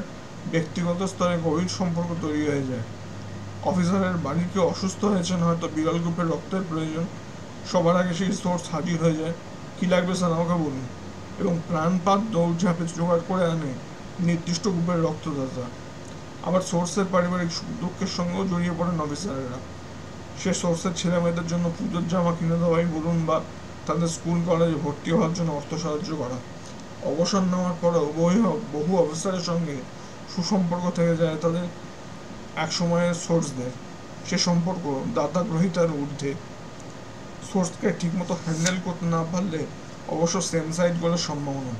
ব্যক্তিগত স্তরে গভীর সম্পর্ক তৈরি হয়ে যায়। অফিসারের বাড়ির কেউ অসুস্থ হয়েছেন, হয়তো বিরল গ্রুপের রক্তের প্রয়োজন। সবার আগে সেই সোর্স হাজির হয়ে যায়। কী লাগবে স্যার, আমাকে বলুন? এবং প্রাণপাত দৌড়ঝাঁপে জোগাড় করে আনে নির্দিষ্ট গ্রুপের রক্তদাতা। আবার সোর্সের পারিবারিক দুঃখের সঙ্গেও জড়িয়ে পড়েন অফিসারেরা। সে সোর্সের ছেলে মেয়েদের জন্য পুজোর জামা কিনে দেওয়াই বলুন বা তাদের স্কুল, কলেজে ভর্তি হওয়ার জন্য অর্থ সাহায্য করা। অবসর নেওয়ার পরেও বহু বহু অফিসারের সঙ্গে সুসম্পর্ক থেকে যায় তাদের এক সময়ের সোর্সদের। সে সম্পর্ক দাতা গ্রহিতার ঊর্ধ্বে। সোর্সকে ঠিকমতো হ্যান্ডেল করতে না পারলে অবশ্য সেম সাইড বলে সম্ভাবনা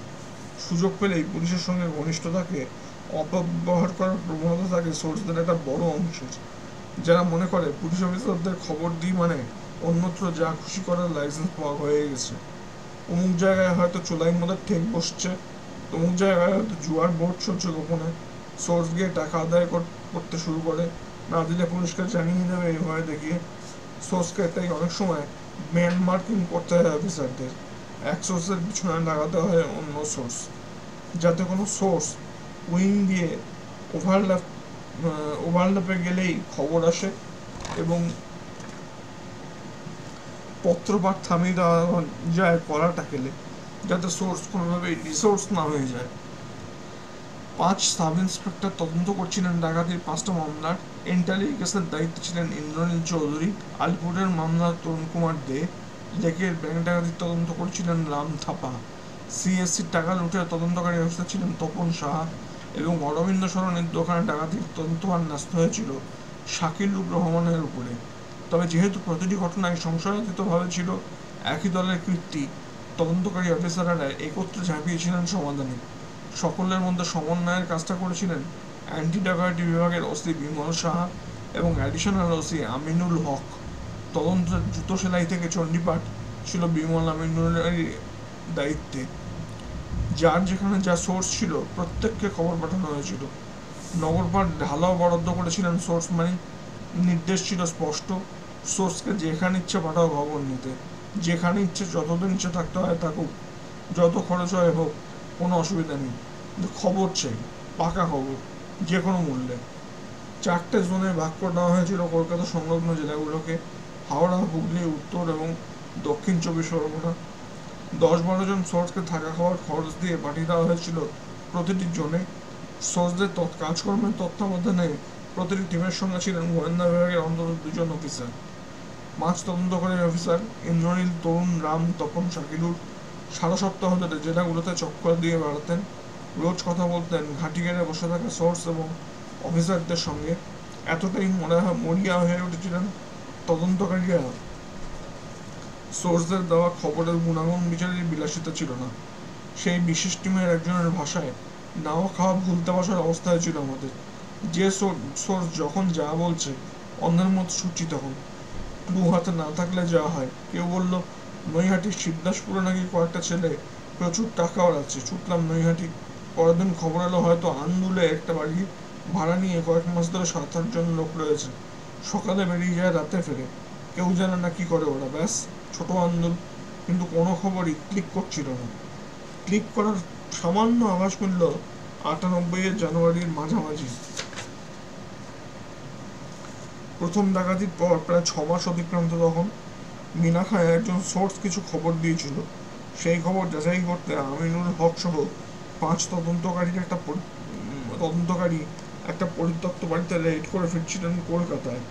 সুযোগ পেলেই পুলিশের সঙ্গে ঘনিষ্ঠতাকে অপব্যবহার করার প্রবণতা থাকে সোর্সদের একটা বড় অংশের যারা মনে করে পুলিশ অফিসারদের খবর দিই মানে অন্যত্র যা খুশি করার লাইসেন্স পাওয়া হয়ে গেছে। অমুক জায়গায় হয়তো চোলাই মদের ঠেক বসছে অমুক জায়গায় হয়তো জুয়ার বোর্ড চলছে গোপনে। সোর্স গিয়ে টাকা আদায় কর- করতে শুরু করে। না দিলে পুলিশকে জানিয়ে দেবে এইভাবে দেখিয়ে। সোর্সকে তাই অনেক সময় ম্যান মার্কিং করতে হয় অফিসারদের। এক সোর্সের পিছনে লাগাতে হয় অন্য সোর্স যাতে কোনো সোর্স উইং দিয়ে ওভারল্যাপ ওভারল্যাপে গেলেই খবর আসে এবং পত্রপাঠ থামিয়ে দেওয়া যায় কলাটা খেলে যাতে সোর্স কোনোভাবেই রিসোর্স না হয়ে যায়। পাঁচ সাব ইন্সপেক্টর তদন্ত করছিলেন ডাকাতির পাঁচটা মামলার। ইন্টেলিজেন্সের দায়িত্বে ছিলেন ইন্দ্রনীল চৌধুরী, আলিপুরের মামলার তরুণ কুমার দে লেকের ব্যাংক ডাকাতির তদন্ত করছিলেন, রাম থাপা। সিএসসির টাকা লুটের তদন্তকারী অফিসার ছিলেন তপন সাহা এবং অরবিন্দ সরণের দোকানে ডাকাতির তদন্তভার ন্যস্ত হয়েছিল শাকিলুর রহমানের উপরে। তবে যেহেতু প্রতিটি ঘটনায় সংশয়াতীতভাবে ছিল একই দলের কীর্তি, তদন্তকারী অফিসাররা একত্রে ঝাঁপিয়েছিলেন সমাধানে। সকলের মধ্যে সমন্বয়ের কাজটা করেছিলেন অ্যান্টি ডাকাতি বিভাগের ওসি বিমল সাহা এবং অ্যাডিশনাল ওসি আমিনুল হক। তদন্তের জুতো সেলাই থেকে চণ্ডীপাঠ ছিল বিমল আমিনুলের দায়িত্বে। যার যেখানে যা সোর্স ছিল, প্রত্যেককে খবর পাঠানো হয়েছিল। নগরপাট ঢালাও বরাদ্দ করেছিলেন সোর্স মানে নির্দেশ ছিল স্পষ্ট সোর্সকে যেখানে ইচ্ছে পাঠাও খবর নিতে। যেখানে ইচ্ছে, যতদিন ইচ্ছে থাকতে হয় থাকুক, যত খরচ হয় হোক, কোনো অসুবিধা নেই। খবর চাই, পাকা খবর যে কোনো মূল্যে। চারটে জোনে ভাগ করে দেওয়া হয়েছিল কলকাতা সংলগ্ন জেলাগুলোকে। হাওড়া, হুগলি, উত্তর এবং দক্ষিণ চব্বিশ পরগনা। দশ বারো জন সোর্সকে থাকা খাওয়ার খরচ দিয়ে পাঠিয়ে দেওয়া হয়েছিল প্রতিটি জোনে। সোর্সদের কাজকর্মের তত্ত্বাবধানে প্রতিটি টিমের সঙ্গে ছিলেন গোয়েন্দা বিভাগের অন্তত দুজন অফিসার পাঁচ তদন্তকারী অফিসার ইন্দ্রনীল তরুণ, রাম, তপন, শাকিলুর। সারা সপ্তাহ ধরে জেলাগুলোতে চক্কর দিয়ে বেড়াতেন। রোজ কথা বলতেন, ঘাঁটি বসে থাকা সোর্স এবং অফিসারদের সঙ্গে। এতটাই মরিয়া হয়ে উঠেছিলেন তদন্তকারীরা সোর্সদের দেওয়া খবরের গুণাগুণ বিচারের বিলাসিতা ছিল না। সেই বিশেষ টিমের একজনের ভাষায়, নাও খাওয়া ভুলতে বসার অবস্থায় ছিল আমাদের। যে সোর্স যখন যা বলছে অন্যের মতো ছুটছি তখন ক্লু হাতে না থাকলে যা হয়। কেউ বলল নৈহাটির শিবদাসপুরে নাকি কয়েকটা ছেলে প্রচুর টাকা ওড়াচ্ছে। ছুটলাম নৈহাটি। পরের দিন খবর এলো, হয়তো আন্দুলে একটা বাড়ি ভাড়া নিয়ে কয়েক মাস ধরে সাত আটজন লোক রয়েছে। সকালে বেরিয়ে যায়, রাতে ফেরে। কেউ জানে না কি করে ওরা। ব্যাস, ছোট আন্দোলন কিন্তু কোনো খবরই ক্লিক করছিল না। ক্লিক করার সামান্য আভাস মিলল আটানব্বই জানুয়ারির মাঝামাঝি। প্রথম ডাকাতির পর প্রায় ছ মাস অতিক্রান্ত তখন। মিনা খায় একজন সোর্স কিছু খবর দিয়েছিল। সেই খবর যাচাই করতে আমিনুল হক সহ পাঁচ তদন্তকারীর একটা তদন্তকারী একটা পরিত্যক্ত বাড়িতে রেড করে ফিরছিলেন কলকাতায়।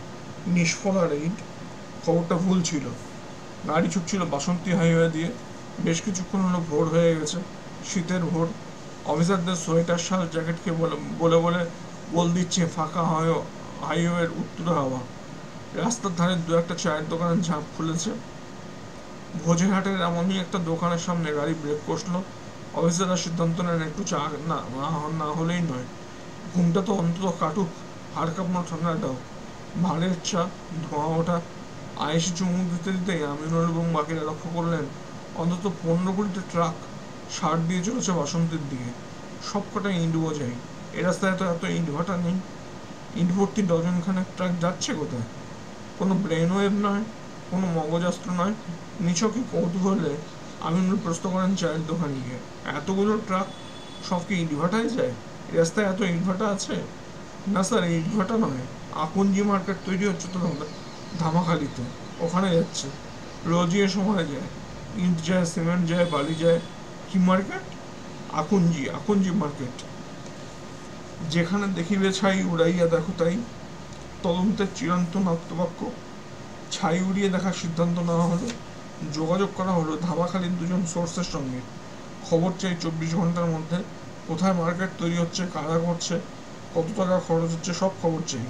নিষ্ফলা রেড খবরটা ভুল ছিল। গাড়ি ছুটছিল বাসন্তী হাইওয়ে দিয়ে। বেশ কিছুক্ষণ হলো ভোর হয়ে গেছে। শীতের ভোর। অফিসারদের সোয়েটার শাল জ্যাকেটকে বলে বলে বলে দিচ্ছে ফাঁকা হাইওয়ের উত্তর হাওয়া। রাস্তার ধারে দু একটা চায়ের দোকানের ঝাঁপ খুলেছে। ভোজেহাটের এমনই একটা দোকানের সামনে গাড়ি ব্রেক কষলো। অফিসাররা সিদ্ধান্ত নেন একটু চা না না হলেই নয়। ঘুমটা তো অন্তত কাটুক। হাড় কাঁপানো ঠান্ডাটাও। ভারের ধোঁয়া ওঠা আয়েসি চুমুক দিতে দিতেই আমিনুল এবং বাকিরা লক্ষ্য করলেন, অন্তত পনেরো কুড়িটা ট্রাক সার দিয়ে চলেছে বাসন্তীর দিকে। সবকটা ইন্ড বোঝাই। এ রাস্তায় তো এত ইন্ড ভাটা নেই। ভর্তি ডজনখানেক ট্রাক যাচ্ছে কোথায়? কোনো ব্রেন ওয়েভ নয়, কোনো মগজাস্ত্র নয়। নিছকই কৌতূহলে আমিনুল প্রশ্ন করেন চায়ের দোকানিকে। এতগুলো ট্রাক সব কি ইটভাটায় যায়? এই রাস্তায় এত ইটভাটা আছে? না স্যার ইটভাটা নয়। আকন্জি মার্কেট তৈরি হচ্ছে তো ধামাখালিতে, ওখানে যাচ্ছে। রোজই এ সময় যায়। ইট যায়, সিমেন্ট যায়, বালি যায়। কি মার্কেট? আকুঞ্জি আকুঞ্জি মার্কেট। যেখানে দেখিবে ছাই উড়াইয়া দেখো তাই। তদন্তের চিরন্তন আত্মবাক্য। ছাই উড়িয়ে দেখার সিদ্ধান্ত নেওয়া হলো। যোগাযোগ করা হলো ধামাখালির দুজন সোর্সের সঙ্গে। খবর চাই চব্বিশ ঘণ্টার মধ্যে। কোথায় মার্কেট তৈরি হচ্ছে, কারা করছে কত টাকা খরচ হচ্ছে সব খবর চাই।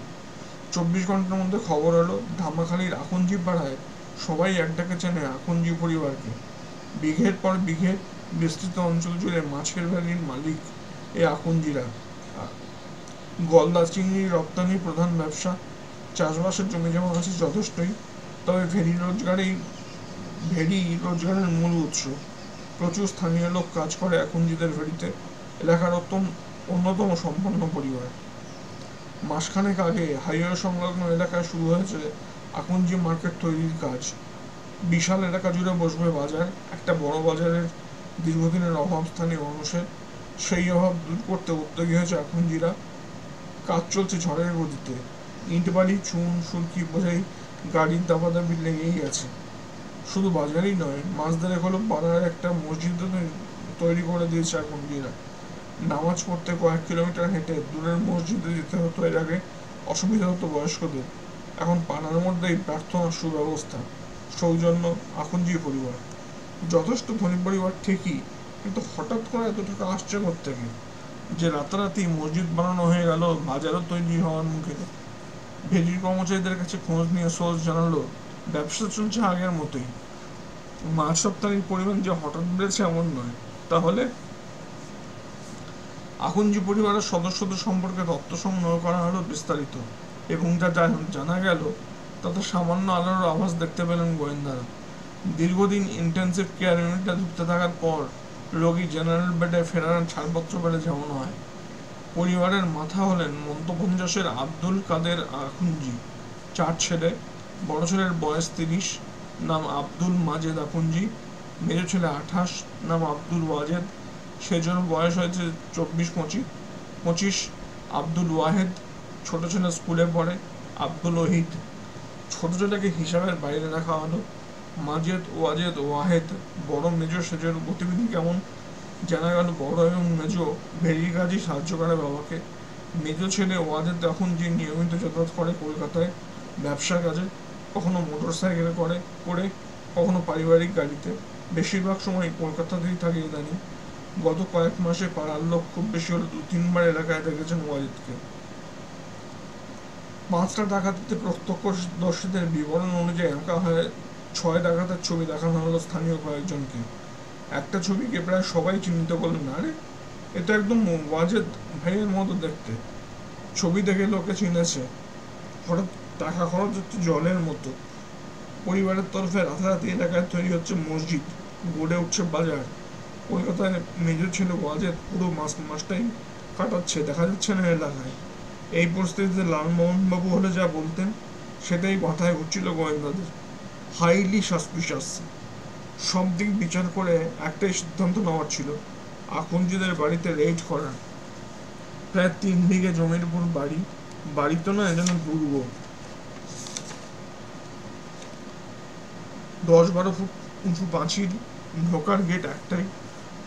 চব্বিশ ঘণ্টার মধ্যে খবর এলো, ধামাখালির আখুঞ্জি পাড়ায় সবাই একটাকে চেনে আখুঞ্জি পরিবারকে। বিঘের পর বিঘে বিস্তৃত অঞ্চল জুড়ে মাছের ভ্যালির মালিক এ আখুঞ্জিরা গলদা চিংড়ি রপ্তানি প্রধান ব্যবসা, চাষবাসের জমি জমা আছে যথেষ্টই, তবে ভেরি রোজগারেই ভেরি রোজগারের মূল উৎস। প্রচুর স্থানীয় লোক কাজ করে আখুঞ্জিদের ভেরিতে এলাকার অন্যতম সম্পন্ন পরিবার। মাসখানেক আগে হাইওয়ে সংলগ্ন এলাকায় শুরু হয়েছে আকুঞ্জি মার্কেট তৈরির কাজ। বিশাল এলাকা জুড়ে বসবে বাজার, একটা বড় বাজারের দীর্ঘদিনের অভাব স্থানীয় মানুষের। সেই অভাব দূর করতে উদ্যোগী হয়েছে আকুঞ্জিরা কাজ চলছে ঝড়ের গতিতে। ইট বালি, চুন, সুরকি বোঝাই গাড়ির দাপাদাপি লেগেই আছে। শুধু বাজারই নয় মাছ ধরে হলো পাড়ার একটা মসজিদ তৈরি করে দিয়েছে আকুঞ্জিরা নামাজ পড়তে কয়েক কিলোমিটার হেঁটে দূরের মসজিদে যেতে হতো এর আগে অসুবিধা হতো বয়স্কদের। এখন পাড়ার মধ্যেই প্রার্থনার সুব্যবস্থা, সৌজন্য আখুঞ্জি পরিবার। যথেষ্ট ধনী পরিবার ঠিকই, কিন্তু হঠাৎ করে এত টাকা আসছে থেকে যে রাতারাতি মসজিদ বানানো হয়ে গেল, বাজারও তৈরি হওয়ার মুখে। ভেজির কর্মচারীদের কাছে খোঁজ নিয়ে সোর্স জানালো, ব্যবসা চলছে আগের মতোই। মাছ রপ্তানির পরিমাণ যে হঠাৎ বেড়েছে এমন নয়। তাহলে আকুঞ্জি পরিবারের সদস্যদের সম্পর্কে তথ্য সংগ্রহ করা হলো বিস্তারিত এবং যা জানা গেল, তাতে সামান্য আলোর আভাস দেখতে পেলেন গোয়েন্দারা। দীর্ঘদিন ইন্টেন্সিভ কেয়ার ইউনিটে ঢুকতে থাকার পর রোগী জেনারেল বেডে ফেরার ছাড়পত্র পেলে যেমন হয়। পরিবারের মাথা হলেন মন্তপঞ্চাশের আব্দুল কাদের আখুঞ্জি চার ছেলে, বড় ছেলের বয়স তিরিশ, নাম আব্দুল মাজেদ আকুঞ্জি, মেজ ছেলে আঠাশ, নাম আব্দুল ওয়াজেদ সেজন্য বয়স হয়েছে চব্বিশ পঁচিশ পঁচিশ আব্দুল ওয়াহেদ, ছোট ছেলে স্কুলে পড়ে, আব্দুল ওহিদ। ছোট ছেলেকে হিসাবের বাইরে রাখা হলো। মাজেদ ওয়াজেদ ওয়াহেদ, বড় মেজো সেজের গতিবিধি কেমন? জানা গেল বড় এবং মেজো ভেরি কাজই সাহায্য করে বাবাকে। মেজো ছেলে ওয়াজেদ এখন যে নিয়মিত যাতায়াত করে কলকাতায়, ব্যবসার কাজে, কখনো মোটর সাইকেলে করে করে, কখনো পারিবারিক গাড়িতে। বেশিরভাগ সময় কলকাতাতেই থাকে ইদানিং। গত কয়েক মাসে পাড়ার লোক খুব বেশি হলে দু, তিনবার এলাকায় দেখেছেন ওয়াজিদকে। পাঁচটা ডাকাতিতে প্রত্যক্ষদর্শীদের বিবরণ অনুযায়ী আঁকা হয় ছয় ডাকাতের ছবি দেখানো হলো স্থানীয় কয়েকজনকে। একটা ছবিকে প্রায় সবাই চিহ্নিত করলেন, আরে, এটা একদম ওয়াজেদ ভাইয়ের মতো দেখতে। ছবি দেখে লোকে চিনেছে। হঠাৎ টাকা খরচ হচ্ছে জলের মতো। পরিবারের তরফে রাতারাতি এলাকায় তৈরি হচ্ছে মসজিদ, গড়ে উঠছে বাজার। কলকাতায় মেজর ছিল ওয়াজেদ, পুরো মাস মাসটাই কাটাচ্ছে, দেখা যাচ্ছে না এলাকায়। এই পরিস্থিতিতে লালমোহনবাবু হলে যা বলতেন, সেটাই মাথায় ঘুরছিল গোয়েন্দাদের। Highly suspicious. সব দিক বিচার করে একটাই সিদ্ধান্ত নেওয়ার ছিল আকুঞ্জিদের বাড়িতে রেড করার প্রায় তিন বিঘে জমির উপর বাড়ি বাড়ি তো নয় যেন দুর্গ। দশ বারো ফুট উঁচু পাঁচিল, ঢোকার গেট একটাই।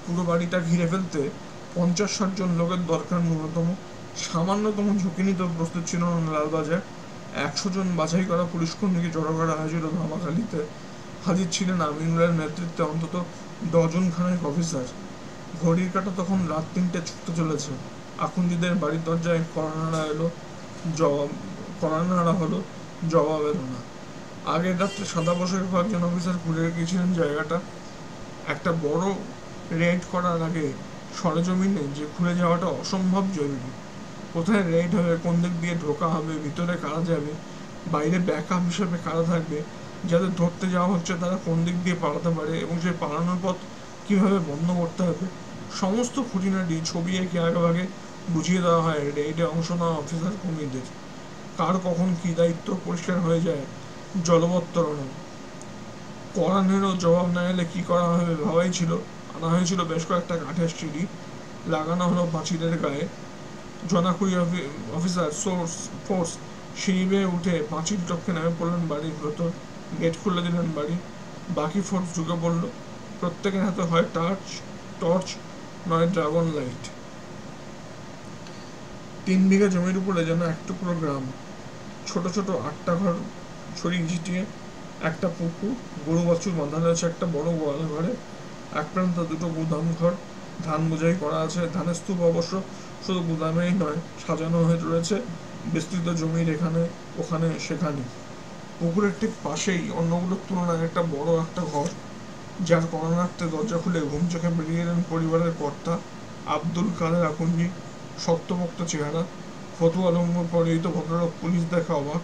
পুরো বাড়িটা ঘিরে ফেলতে পঞ্চাশ ষাট জন লোকের দরকার ন্যূনতম। সামান্যতম ঝুঁকি নিতে প্রস্তুত ছিল না লালবাজার একশো জন বাছাই করা পুলিশ কর্মীকে জড়ো করা হয়েছিল ধামাখালিতে হাজির ছিলেন আমিনুলের নেতৃত্বে অন্তত ডজন খানেক অফিসার। ঘড়ির কাটা তখন রাত তিনটে ছুটতে চলেছে। আকুঞ্জিদের বাড়ির দরজায় কড়ানাড়া এলো, জবাব কড়ানাড়া হলো জবাব এলো না। আগের রাত্রে সাদা পোশাকে কয়েকজন অফিসার ঘুরে গিয়েছিলেন জায়গাটা। একটা বড় রেড করার আগে সরেজমিনে যে খুলে যাওয়াটা অসম্ভব জরুরি। কোথায় রেড হবে, কোন দিক দিয়ে ঢোকা হবে, ভিতরে কারা যাবে, বাইরে ব্যাকআপ হিসেবে কারা থাকবে যাদের ধরতে যাওয়া হচ্ছে তারা কোন দিক দিয়ে পালাতে পারে এবং সেই পালানোর পথ কীভাবে বন্ধ করতে হবে, সমস্ত খুঁটিনাটি ছবি এঁকে আগে আগে বুঝিয়ে দেওয়া হয় রেডে অংশ নেওয়া অফিসার কর্মীদের। কার কখন কী দায়িত্ব পরিষ্কার হয়ে যায়, জলবত্তরণে। করানেরও জবাব না এলে কী করা হবে ভাবাই ছিল আনা হয়েছিল বেশ কয়েকটা কাঠের সিঁড়ি। লাগানো হলো পাঁচিলের গায়ে। জনাকুড়ি অফিসার সোর্স ফোর্স সিঁড়ি বেয়ে উঠে পাঁচিল টপকে নেমে পড়লেন বাড়ির ভেতর। গেট খুলে দিলেন বাড়ি। বাকি ফোর্স ঢুকে পড়ল। প্রত্যেকের হাতে হয় টার্চ, টর্চ, নয় ড্রাগন লাইট। তিন বিঘা জমির উপরে যেন এক টুকরো গ্রাম। ছোট ছোট আটটা ঘর ছড়িয়ে ছিটিয়ে একটা পুকুর, গরু বাছুর বাঁধা রয়েছে একটা বড় গোয়াল ঘরে। এক প্রান্তে দুটো গুদাম ঘর, ধান বোঝাই করা আছে। ধানের স্তূপ অবশ্য শুধু গুদামেই নয়, সাজানো হয়ে রয়েছে। বিস্তৃত জমির এখানে, ওখানে, সেখানে। পুকুরের ঠিক পাশেই অন্যগুলোর তুলনায় একটা বড় একটা ঘর, যার করোনার্থে দরজা খুলে ঘুম চোখে বেরিয়ে এলেন পরিবারের কর্তা আব্দুল কাদের আকুঞ্জি শক্তপোক্ত চেহারা ফতু আলম্বর পরিহিত ভদ্রলোক পুলিশ দেখা অবাক।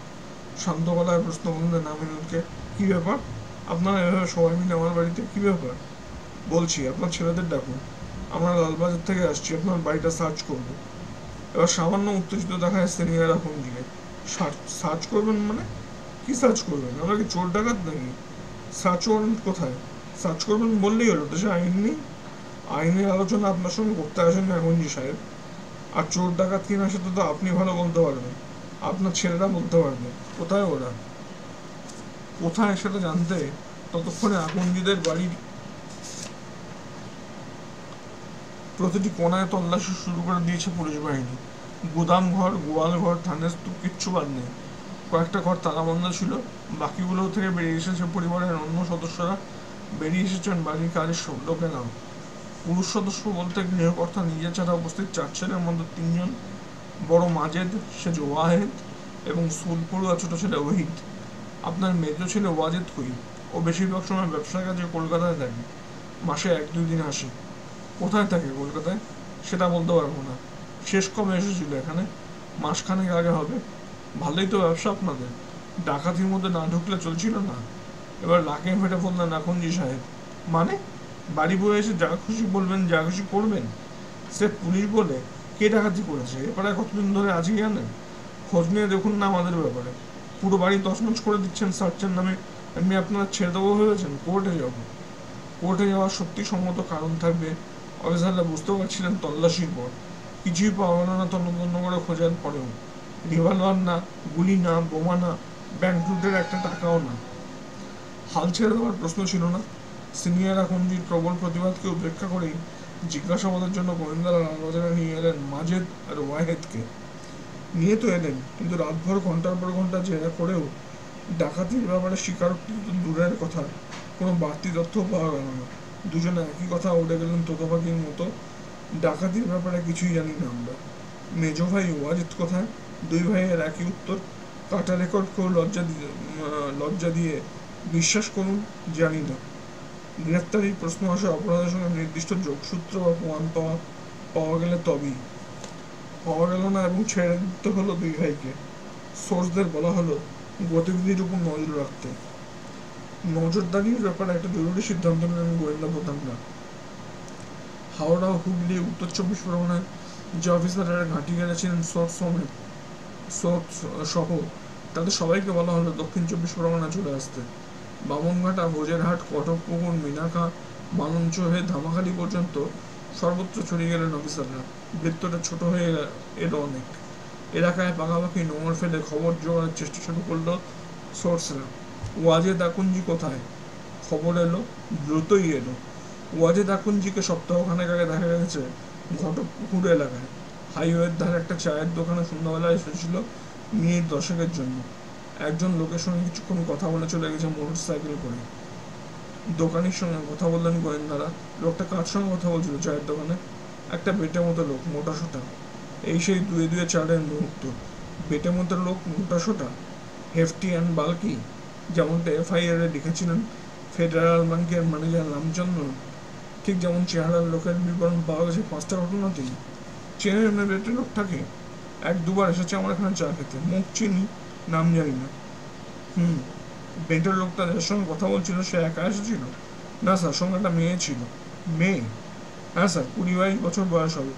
শান্ত গলায় প্রশ্ন করলেন আমিনুলকে, কি ব্যাপার? আপনারা এভাবে সবাই মিলে আমার বাড়িতে কি ব্যাপার? বলছি, আপনার ছেলেদের ডাকুন আমরা লালবাজার থেকে আসছি, আপনার বাড়িটা সার্চ করব। এবার সামান্য উত্তেজিত দেখায় সিনিয়র আকুঞ্জিকে সার্চ করবেন মানে? কি সার্চ করবেন? আমরা কি চোর ডাকাত নাকি? সার্চ ওয়ারেন্ট কোথায়? সার্চ করবেন বললেই হলো, দেশে আইন নেই। আইনের আলোচনা আপনার সঙ্গে করতে আসেন এখনজি সাহেব। আর চোর ডাকাত কিনা সেটা তো আপনি ভালো বলতে পারবেন। আপনার ছেলেরা বলতে পারবে। কোথায় ওরা? কোথায় সেটা জানতে ততক্ষণে আকুঞ্জিদের বাড়ির প্রতিটি কোনায় তল্লাশি শুরু করে দিয়েছে পুলিশ বাহিনী। গুদাম ঘর, গোয়াল ঘর ধানের স্তূপ, কিচ্ছু বাদ নেই। কয়েকটা ঘর তালাবন্ধ ছিল। বাকিগুলো থেকে বেরিয়ে এসেছে পরিবারের অন্য সদস্যরা। বেরিয়ে এসেছেন বাড়ির কাজের লোকেরাও পুরুষ সদস্য বলতে গৃহকর্তা নিজে ছাড়া উপস্থিত চার ছেলের মধ্যে তিনজন। বড় মাজেদ, সে ওয়াহেদ, এবং সুলপুরুয়া ছোট ছেলে ওহিদ। আপনার মেজ ছেলে ওয়াজেদ কই? ও বেশিরভাগ সময় ব্যবসার কাজে কলকাতায় থাকে। মাসে এক দুই দিন আসে। কোথায় থাকে কলকাতায়? সেটা বলতে পারব না। শেষ কবে এসেছিল এখানে? মাসখানেক আগে হবে। ভালোই তো ব্যবসা আপনাদের। ডাকাতির মধ্যে না ঢুকলে চলছিল না। এবার লাকে ফেটে বললেন এখন জি সাহেব। মানে? বাড়ি বয়ে এসে যা খুশি বলবেন, যা খুশি করবেন? সে পুলিশ বলে, কে ডাকাতি করেছে? এবারে কতদিন ধরে আছি জানেন? খোঁজ নিয়ে দেখুন না আমাদের ব্যাপারে। পুরো বাড়ি তছনছ করে দিচ্ছেন সার্চের নামে। এমনি আপনারা ছেড়ে দেবো ভেবেছেন? কোর্টে যাব। কোর্টে যাওয়ার সত্যি সম্মত কারণ থাকবে অফিসাররা বুঝতে পারছিলেন তল্লাশির পর কিছুই পাওয়া গেল না তন্ন করে খোঁজার পরেও। রিভলভার না, গুলি না, বোমা না ব্যাংক লুটের একটা টাকাও না। হাল ছেড়ে দেওয়ার প্রশ্ন ছিল না। সিনিয়র আকুঞ্জির প্রবল প্রতিবাদকে উপেক্ষা করেই জিজ্ঞাসাবাদের জন্য গোয়েন্দারা লালবাজারে নিয়ে এলেন মাজেদ আর ওয়াহেদকে। নিয়ে তো এলেন, কিন্তু রাতভর ঘণ্টার পর ঘণ্টা জেরা করেও ডাকাতির ব্যাপারে স্বীকারোক্তি দূরের কথা। কোনো বাড়তি তথ্য পাওয়া গেল না। দুজনে একই কথা উঠে গেলেন তোতা পাখির মতো। ডাকাতির ব্যাপারে কিছুই জানি না আমরা। মেজ ভাই ওয়াজিদ কোথায়? দুই ভাইয়ের একই উত্তর। কাটা রেকর্ড রেকর্ডকেও লজ্জা দিয়ে লজ্জা দিয়ে বিশ্বাস করুন, জানি না। গ্রেফতারির প্রশ্ন আসে অপরাধের সঙ্গে নির্দিষ্ট যোগসূত্র বা প্রমাণ পাওয়া পাওয়া গেলে তবেই। পাওয়া গেল না এবং ছেড়ে দিতে হলো দুই ভাইকে। সোর্সদের বলা হলো, গতিবিধির উপর নজর রাখতে। নজরদারির ব্যাপারে একটা জরুরি সিদ্ধান্ত নিলেন গোয়েন্দা প্রধানরা। হাওড়া, হুগলি, উত্তর চব্বিশ পরগনায় যে অফিসাররা ঘাঁটি গেড়েছিলেন সমেত সোর্স সহ, তাদের সবাইকে বলা হলো দক্ষিণ চব্বিশ পরগনা চলে আসতে। বামনঘাটা ভোজেরহাট কটকপুকুর মিনাখা মালঞ্চ হয়ে ধামাখালি পর্যন্ত সর্বত্র ছড়িয়ে গেলেন অফিসাররা বৃত্তটা ছোট হয়ে এলো অনেক। এলাকায় পাকাপাকি নোংর ফেলে খবর জোগাড়ের চেষ্টা শুরু করল সোর্সরা ওয়াজেদ আকুঞ্জি কোথায়? খবর এলো, দ্রুতই এলো। ওয়াজেদ আকুঞ্জিকে সপ্তাহখানেক আগে দেখা গেছে ঘটকপুকুর এলাকায়। হাইওয়ের ধারে একটা চায়ের দোকানে সন্ধ্যাবেলায় এসেছিল মিনিট দশেকের জন্য। একজন লোকের সঙ্গে কিছুক্ষণ কথা বলে চলে গেছে মোটর সাইকেল করে। দোকানির সঙ্গে কথা বললেন গোয়েন্দারা। লোকটা কার সঙ্গে কথা বলছিল চায়ের দোকানে? একটা বেটে মতো লোক, মোটা সোটা। এই সেই দুয়ে দুয়ে চারের মুহূর্ত। বেটে মতো লোক, মোটা সোটা। Hefty and bulky. যেমনটা এফআইআর এ লিখেছিলেন ফেডারেল ব্যাংকের ম্যানেজার রামচন্দ্রন। ঠিক যেমন চেহারার লোকের বিবরণ পাওয়া গেছে পাঁচটা ঘটনাতেই। চেনের বেটে লোকটাকে এক দুবার এসেছে আমার এখানে চা খেতে। মুখ চিনি, নাম জানি না। হুম, বেটের লোকটা যার সঙ্গে কথা বলছিল, সে একা এসেছিল? না স্যার, সঙ্গে একটা মেয়ে ছিল। মেয়ে? হ্যাঁ স্যার, কুড়ি বাইশ বছর বয়স হবে।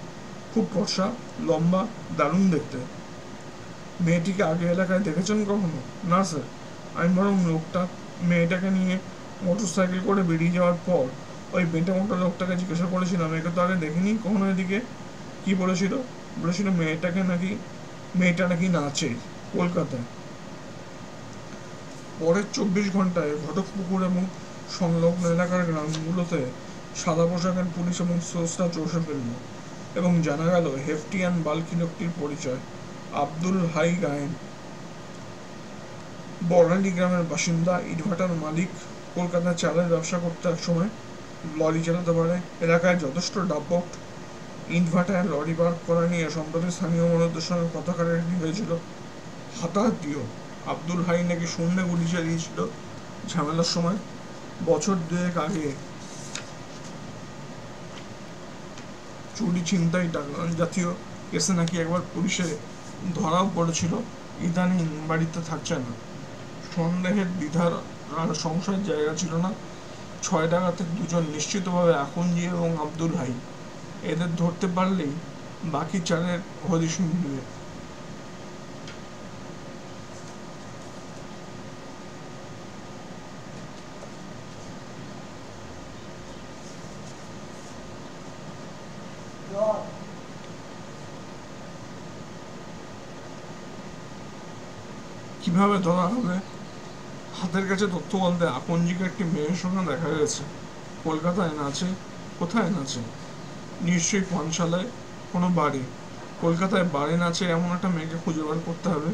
খুব ফর্সা, লম্বা, দারুণ দেখতে। মেয়েটিকে আগে এলাকায় দেখেছেন কখনো? না স্যার। আমি বরং লোকটা, মেয়েটাকে নিয়ে মোটর সাইকেল করে বেরিয়ে যাওয়ার পর ওই বেটে মোটা লোকটাকে জিজ্ঞাসা করেছিলাম, একে তো আগে দেখিনি কখনো এদিকে? কি বলেছিল? বলেছিল মেয়েটাকে নাকি, মেয়েটা নাকি নাচে কলকাতায়। পরের চব্বিশ ঘন্টায় ঘটকপুকুর এবং সংলগ্ন এলাকার গ্রামগুলোতে সাদা পোশাকের পুলিশ এবং সোর্সরা চষে ফেলল এবং জানা গেল, হেফটিয়ান বাল্কি লোকটির পরিচয় আব্দুল হাই গায়েন। বর্ণালী গ্রামের বাসিন্দা ইটভাটার মালিক কলকাতায় চালের ব্যবসা করতে এক সময় লরি চালাতে পারে। এলাকায় যথেষ্ট ডাব্বট ইটভাটায় লরি পার্ক করা নিয়ে সম্প্রতি স্থানীয় মানুষদের সঙ্গে কথা হয়েছিল। হাতাহাতিও। আব্দুল হাই নাকি শূন্যে গুলি চালিয়েছিল ঝামেলার সময়। বছর দুয়েক আগে চুরি ছিনতাই জাতীয় কেসে নাকি একবার পুলিশে ধরাও পড়েছিল। ইদানিং বাড়িতে থাকছে না। সন্দেহের দ্বিধার আর সংশয়ের জায়গা ছিল না। ছয় ডাকাতে দুজন নিশ্চিতভাবে আকুঞ্জি এবং আব্দুল হাই। এদের ধরতে পারলেই বাকি চারের হদিশ মিলবে। কীভাবে ধরা হবে? হাতের কাছে তথ্য বলতে আপনজিকে একটি মেয়ের সঙ্গে দেখা গেছে কলকাতায় নাচে কোথায় নাচে নিশ্চয়ই পানশালায় কোনো বাড়ি। কলকাতায় বাড়ি নাচে এমন একটা মেয়েকে খুঁজে বার করতে হবে।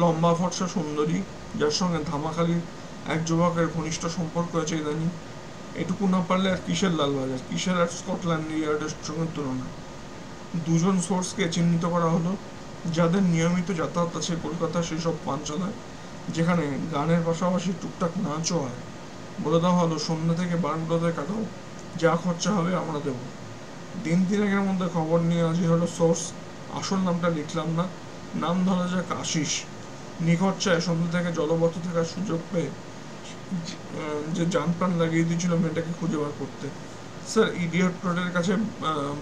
লম্বা, ফর্সা সুন্দরী, যার সঙ্গে ধামাখালির এক যুবকের ঘনিষ্ঠ সম্পর্ক আছে ইদানিং। এটুকু না পারলে আর কিসের লালবাজার কিসের আর স্কটল্যান্ড ইয়ার্ডের সঙ্গে তুলনা? দুজন সোর্সকে চিহ্নিত করা হলো, যাদের নিয়মিত যাতায়াত আছে কলকাতার সেসব পাঞ্চালায় যেখানে গানের পাশাপাশি টুকটাক নাচও হয়। বলে দেওয়া হলো, সন্ধ্যা থেকে বারগুলোতে কাটাও। যা খরচা হবে আমরা দেবো। দিন তিনেকের মধ্যে খবর নিয়ে হাজির হলো সোর্স। আসল নামটা লিখলাম না। নাম ধরা যাক আশিস। নিখরচায় সন্ধ্যা থেকে জলবদ্ধ থাকার সুযোগ পেয়ে। যে যান প্রাণ লাগিয়ে দিয়েছিল মেয়েটাকে খুঁজে বার করতে। স্যার, ইডিয়ট রোডের কাছে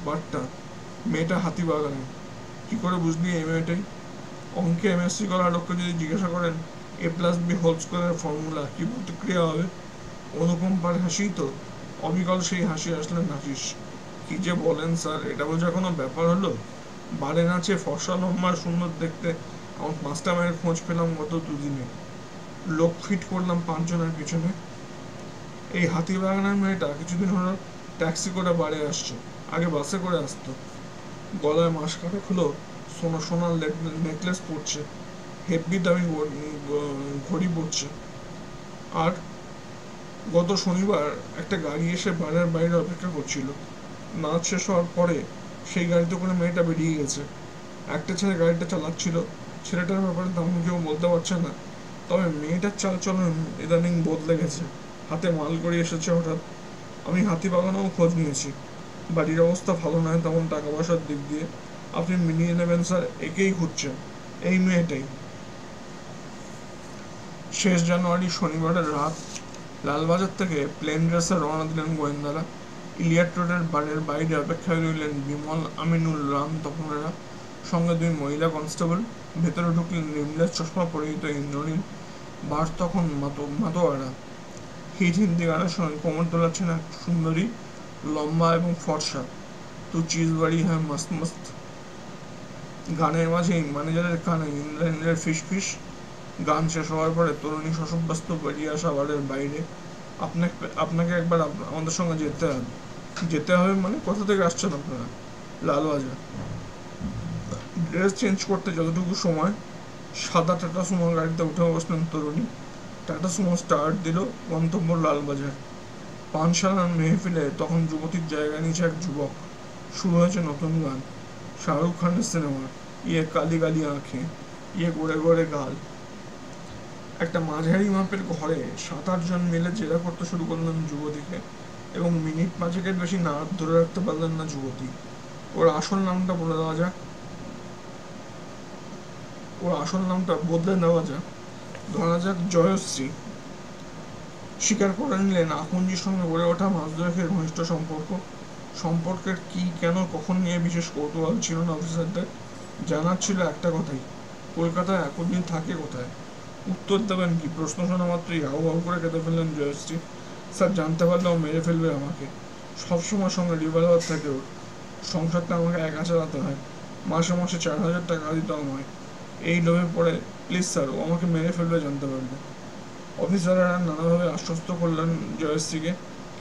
বারটা। মেয়েটা হাতি বাগানে। কি করে বুঝলি এই মেয়েটাই? অঙ্কে এমএসসি করা লোককে যদি জিজ্ঞাসা করেন এ প্লাস বি হোল স্কোয়ারের ফর্মুলা কি প্রতিক্রিয়া হবে? অনুকম্পার হাসি তো? অবিকল সেই হাসি আসলেন হাসিস কি যে বলেন স্যার, এটা বোঝা কোনো ব্যাপার হলো? বারে নাচে ফসল লম্বা সুন্দর দেখতে আমার পাঁচটা মায়ের খোঁজ পেলাম গত দুদিনে। লোক ফিট করলাম পাঁচজনের পিছনে। এই হাতি বাগানের মেয়েটা কিছুদিন হলো ট্যাক্সি করে বাড়ি আসছে। আগে বাসে করে আসতো। গলায় মাস কাটা হলো সোনা সোনার নেকলেস পরছে। হেব্বি দামি ঘড়ি- পড়ছে। আর গত শনিবার একটা গাড়ি এসে বাড়ির বাইরে অপেক্ষা করছিল। নাচ শেষ হওয়ার পরে সেই গাড়িতে করে মেয়েটা বেরিয়ে গেছে। একটা ছেলে গাড়িটা চালাচ্ছিল। ছেলেটার ব্যাপারে তেমন কেউ বলতে পারছে না। তবে মেয়েটার চালচলন ইদানিং বদলে গেছে। হাতে মাল করে এসেছে হঠাৎ। আমি হাতি বাগানেও খোঁজ নিয়েছি। বাড়ির অবস্থা ভালো নয় তেমন টাকা পয়সার দিক দিয়ে। আপনি মিলিয়ে নেবেন স্যার, একেই খুঁজছেন এই মেয়েটাই। শেষ জানুয়ারি শনিবারের রাত লালবাজার থেকে প্লেন ড্রেসে রওনা দিলেন গোয়েন্দারা। ইলিয়াট রোডের বাড়ির বাইরে অপেক্ষায় রইলেন বিমল, আমিনুল, রাম তপনেরা। সঙ্গে দুই মহিলা কনস্টেবল। ভেতরে ঢুকলেন নিমলের চশমা পরিহিত ইন্দ্রনীল, বার তখন মাতো, মাতোয়ারা। হিট হিন্দি গানের সঙ্গে কোমর দোলাচ্ছেন এক সুন্দরী, লম্বা এবং ফর্সা। তু চিজ বাড়ি হ্যাঁ মস্ত মস্ত। গানের মাঝেই ম্যানেজারের কানে ইন্দ্রানীলের ফিস ফিস। গান শেষ হওয়ার পরে তরুণী শশব্যস্ত বেরিয়ে আসা বাড়ির বাইরে। আপনাকে আপনাকে একবার আমাদের সঙ্গে যেতে হবে। যেতে হবে মানে কোথা থেকে আসছেন আপনারা? লালবাজার। ড্রেস চেঞ্জ করতে যতটুকু সময়, সাদা টাটা সুমো গাড়িতে উঠে বসলেন তরুণী। টাটা সুমো স্টার্ট দিল গন্তব্য লালবাজার। পানশালার মেহফিলে তখন যুবতীর জায়গা নিয়েছে এক যুবক। শুরু হয়েছে নতুন গান। শাহরুখ খানের সিনেমা। ইয়ে কালি কালি আঁখে। ইয়ে গড়ে গড়ে গাল। একটা মাঝারি মাপের ঘরে সাত আটজন মিলে জেরা করতে শুরু করলেন যুবতীকে এবং মিনিট পাঁচেকের বেশি নাক ধরে রাখতে পারলেন না যুবতী। ওর আসল নামটা বলে দেওয়া যাক। ওর আসল নামটা বদলে দেওয়া যাক। ধরা যাক জয়শ্রী। স্বীকার করে নিলেন আকুঞ্জির সঙ্গে গড়ে ওঠা মাস দুয়েকের ঘনিষ্ঠ সম্পর্ক। সম্পর্কের কি, কেন, কখন নিয়ে বিশেষ কৌতূহল ছিল না অফিসারদের? জানার ছিল একটা কথাই, কলকাতায় এতদিন থাকে কোথায়? উত্তর দেবেন কি? প্রশ্ন শোনা মাত্রই হাউ হাউ করে কেঁদে ফেললেন জয়শ্রী। স্যার, জানতে পারলেও মেরে ফেলবে আমাকে। সবসময় সঙ্গে রিভলভার থাকে ওর। সংসারটা আমাকে একা চালাতে হয়। মাসে মাসে চার হাজার টাকা দিতে আমায়। এই লোভে পড়ে প্লিজ স্যার ও আমাকে মেরে ফেলবে জানতে পারবে। অফিসাররা নানাভাবে আশ্বস্ত করলেন জয়শ্রীকে।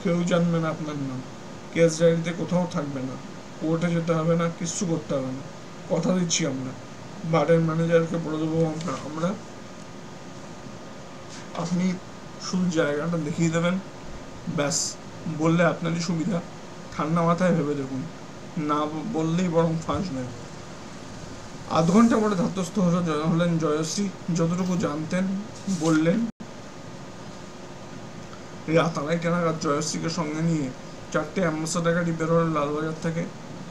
কেউ জানবে না আপনার নাম। কেস ডায়েরিতে কোথাও থাকবে না। কোর্টে যেতে হবে না, কিচ্ছু করতে হবে না। কথা দিচ্ছি আমরা। বারের ম্যানেজারকে বলে দেবো আমরা। আমরা আপনি শুধু জায়গাটা দেখিয়ে দেবেন, ব্যাস। বললে আপনারই সুবিধা। ঠান্ডা মাথায় ভেবে দেখুন। না বললেই বরং ফাঁস নেয় আধ ঘণ্টা পরে ধাতস্থ হলো- হলেন জয়শ্রী। যতটুকু জানতেন, বললেন, রাত আড়াইটা নাগাদ জয়শ্রীকে সঙ্গে নিয়ে চারটে অ্যাম্বাসাডার গাড়ি বেরোলেন লালবাজার থেকে।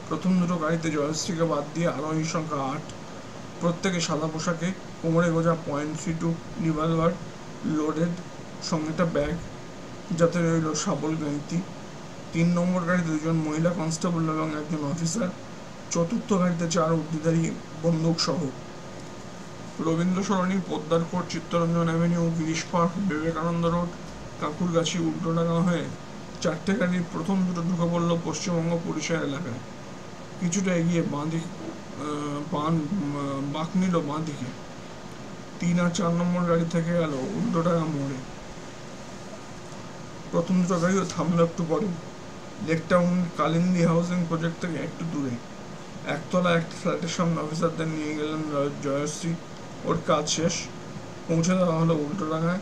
প্রথম দুটো গাড়িতে জয়শ্রীকে বাদ দিয়ে আরোহী সংখ্যা আট। প্রত্যেকে সাদা পোশাকে, কোমরে গোজা point three two, revolver loaded সঙ্গে একটা ব্যাগ, যাতে রইল শাবল গাড়িটি। তিন নম্বর গাড়িতে দুজন মহিলা কনস্টেবল এবং একজন অফিসার। চতুর্থ গাড়িতে চার উর্দিধারী বন্দুক সহ। Rabindra Sarani Poddar court Chittaranjan avenue, Girish park, Vivekananda road, Kankurgachi, Ultadanga হয়ে চারটে গাড়ির প্রথম দুটো ঢুকে পড়ল পশ্চিমবঙ্গ পুলিশের এলাকায়। কিছুটা এগিয়ে বাঁ দিক বাঁক নিল বাঁ দিকে। তিন আর চার নম্বর গাড়ি থেকে গেল উল্টোডাঙ্গা মোড়ে। প্রথম দুটো গাড়িও থামলো একটু পরে। লেকটাউন কালিন্দি হাউসিং প্রজেক্ট থেকে একটু দূরে। একতলা একটা ফ্ল্যাটের সামনে অফিসারদের নিয়ে গেলেন জয়শ্রী। ওর কাজ শেষ। পৌঁছে দেওয়া হলো উল্টোডাঙ্গায়।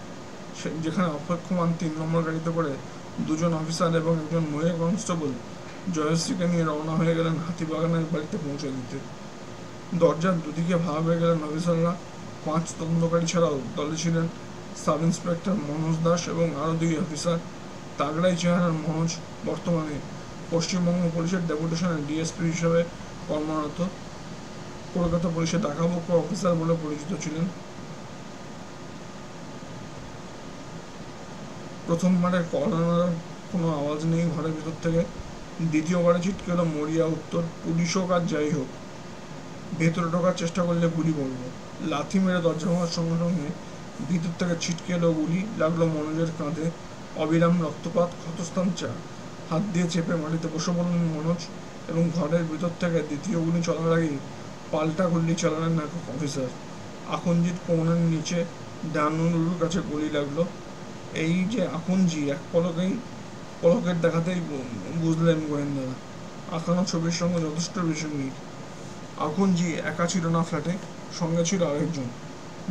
সে- যেখানে অপেক্ষমান তিন নম্বর গাড়িতে করে দুজন অফিসার এবং একজন মহিলা কনস্টেবল জয়শ্রীকে নিয়ে রওনা হয়ে গেলেন হাতিবাগানের বাড়িতে পৌঁছে দিতে। দরজার দুদিকে ভাগ হয়ে গেলেন অফিসাররা। পাঁচ তদন্তকারী ছাড়াও দলে ছিলেন সাব ইন্সপেক্টর মনোজ দাস এবং আরও দুই অফিসার। তাগড়াই চেহারার মনোজ বর্তমানে পশ্চিমবঙ্গ পুলিশের ডেপুটেশনের ডিএসপি হিসেবে কর্মরত। কলকাতা পুলিশের ডাকাবক্ষ অফিসার বলে পরিচিত ছিলেন। প্রথমবারের কল আনার কোনো আওয়াজ নেই ঘরের ভিতর থেকে। দ্বিতীয়বারে ছিটকে এলো মরিয়া উত্তর পুলিশ হোক আর যাই হোক। ভেতরে ঢোকার চেষ্টা করলে গুলি করব। লাথি মেরে দরজা ভাঙার সঙ্গে সঙ্গে ভিতর থেকে ছিটকে এলো গুলি, লাগল মনোজের কাঁধে। অবিরাম রক্তপাত, ক্ষতস্থান চা হাত দিয়ে চেপে মাটিতে বসে পড়লেন মনোজ এবং ঘরের ভিতর থেকে দ্বিতীয় গুলি চলার আগেই পাল্টা গুলি চালালেন এক অফিসার। আখনজিৎ কোমরের নিচে ডানুর কাছে গুলি লাগল। এই যে আখনজি এক পলকেই পলকের দেখাতেই বুঝলেন গোয়েন্দারা। আঁকানো ছবির সঙ্গে যথেষ্ট বেশি মিল আখনজি একা ছিল না ফ্ল্যাটে, সঙ্গে ছিল আরেকজন।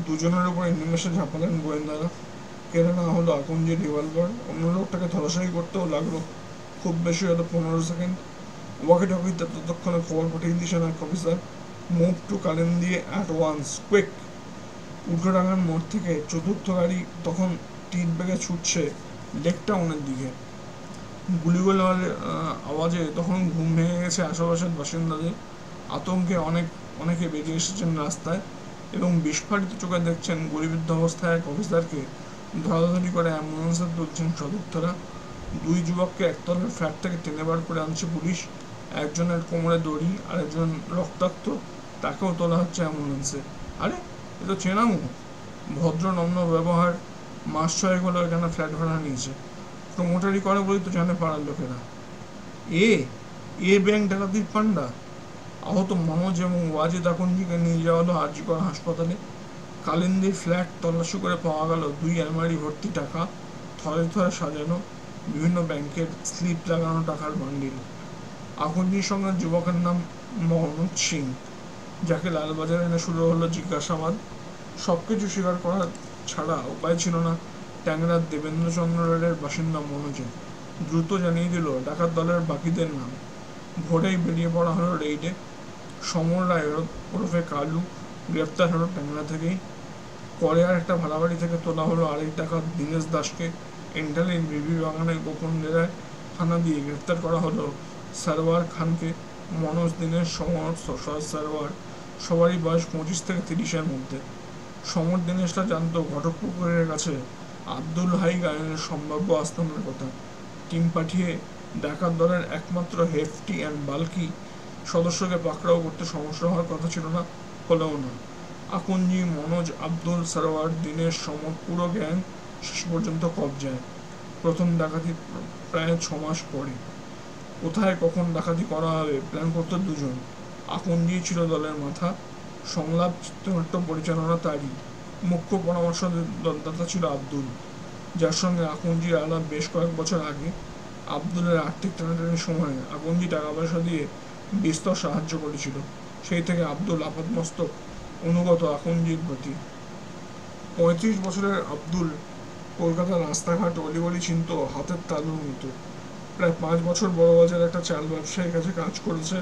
দুজনের উপরে নিমেষে ঝাঁপালেন গোয়েন্দারা। কেড়ে নেওয়া হলো আকুঞ্জির রিভলভার অন্য লোকটাকে ধরাশায়ী করতেও লাগল। খুব বেশি হলো পনেরো সেকেন্ড। ওয়াকি টকিতে ততক্ষণে খবর পাঠিয়ে দিয়েছেন এক officer move to Kalindi at once quick উল্টোডাঙ্গার মোড় থেকে চতুর্থ গাড়ি তখন টিট ব্যাগে ছুটছে লেক টাউনের দিকে। গুলিগোলার আওয়াজে তখন ঘুম ভেঙে গেছে আশেপাশের বাসিন্দাদের। আতঙ্কে অনেক, অনেকে বেরিয়ে এসেছেন রাস্তায় এবং বিস্ফারিত চোখে দেখছেন গুলিবিদ্ধ অবস্থায় এক অফিসারকে ধরাধরি করে অ্যাম্বুলেন্সে তুলছেন সদস্যরা। দুই যুবককে একতলার ফ্ল্যাট থেকে টেনে বার করে আনছে পুলিশ। একজনের কোমরে দড়ি আর একজন রক্তাক্ত, তাকেও তোলা হচ্ছে অ্যাম্বুলেন্সে। আরে, এ তো চেনা মুখ ভদ্র নম্র ব্যবহার, মাস ছয়েক হলো এখানে ফ্ল্যাট ভাড়া নিয়েছে। প্রমোটারি করে বলেই তো জানে পাড়ার লোকেরা। এ এ ব্যাংক ডাকাতির পান্ডা। আহত মনোজ এবং ওয়াজিদ আকুঞ্জিকে নিয়ে যাওয়া হলো আরজিকর হাসপাতালে। কালিন্দির ফ্ল্যাট তল্লাশি করে পাওয়া গেল দুই আলমারি ভর্তি টাকা, থরে থরে সাজানো বিভিন্ন ব্যাংকের স্লিপ লাগানো টাকার বান্ডিল। আকুঞ্জির সঙ্গে যুবকের নাম মোহাম্মদ সিং, যাকে লালবাজারে এনে শুরু হলো জিজ্ঞাসাবাদ। সব কিছু স্বীকার করা ছাড়া উপায় ছিল না ট্যাংরার দেবেন্দ্রচন্দ্র রোডের বাসিন্দা মনোজে দ্রুত জানিয়ে দিল, ডাকাত দলের বাকিদের নাম। ভোরেই বেরিয়ে পড়া হলো রেইডে। সমর রায় ওরফে কালু গ্রেপ্তার হলো ট্যাংরা থেকেই। পরে আর একটা ভাড়া বাড়ি থেকে তোলা হলো আরেক ডাকাত দীনেশ দাসকে। এন্টালির বিবি বাগানের গোপন ডেরায় থানা দিয়ে গ্রেপ্তার করা হলো। সারওয়ার খানকে মনোজ দিনের সমর সরসার সারওয়ার সবারই বয়স পঁচিশ থেকে তিরিশের মধ্যে। সমর দিনেশরা জানতো ঘটকপুকুরের কাছে আব্দুল হাই গায়নের সম্ভাব্য আস্তানার কথা। টিম পাঠিয়ে ডাকাত দলের একমাত্র হেফটি অ্যান্ড বাল্কি সদস্যকে পাকড়াও করতে সমস্যা হওয়ার কথা ছিল না, হলেও না আকুঞ্জি মনোজ আব্দুল সারোয়ার দিনের সমর পুরো গ্যাং শেষ পর্যন্ত কবজায় প্রথম ডাকাতি প্রায় ছ মাস পরে। কোথায় কখন ডাকাতি করা হবে প্ল্যান করতো দুজন। আকুঞ্জি ছিল দলের মাথা। সংলাপ, চিত্রনাট্য পরিচালনা তারই। মুখ্য পরামর্শদাতা ছিল আব্দুল। যার সঙ্গে আকুঞ্জির আলাপ বেশ কয়েক বছর আগে। আব্দুলের আর্থিক টানাটানির সময় আকুঞ্জি টাকা পয়সা দিয়ে বিস্তর সাহায্য করেছিল। সেই থেকে আব্দুল আপাতমস্তক অনুগত আকুঞ্জির প্রতি পঁয়ত্রিশ বছরের আব্দুল কলকাতার রাস্তাঘাট অলিগলি চিনত হাতের তালুর মতো। প্রায় পাঁচ বছর বড় বাজার একটা চাল ব্যবসায়ীর কাছে কাজ করেছে।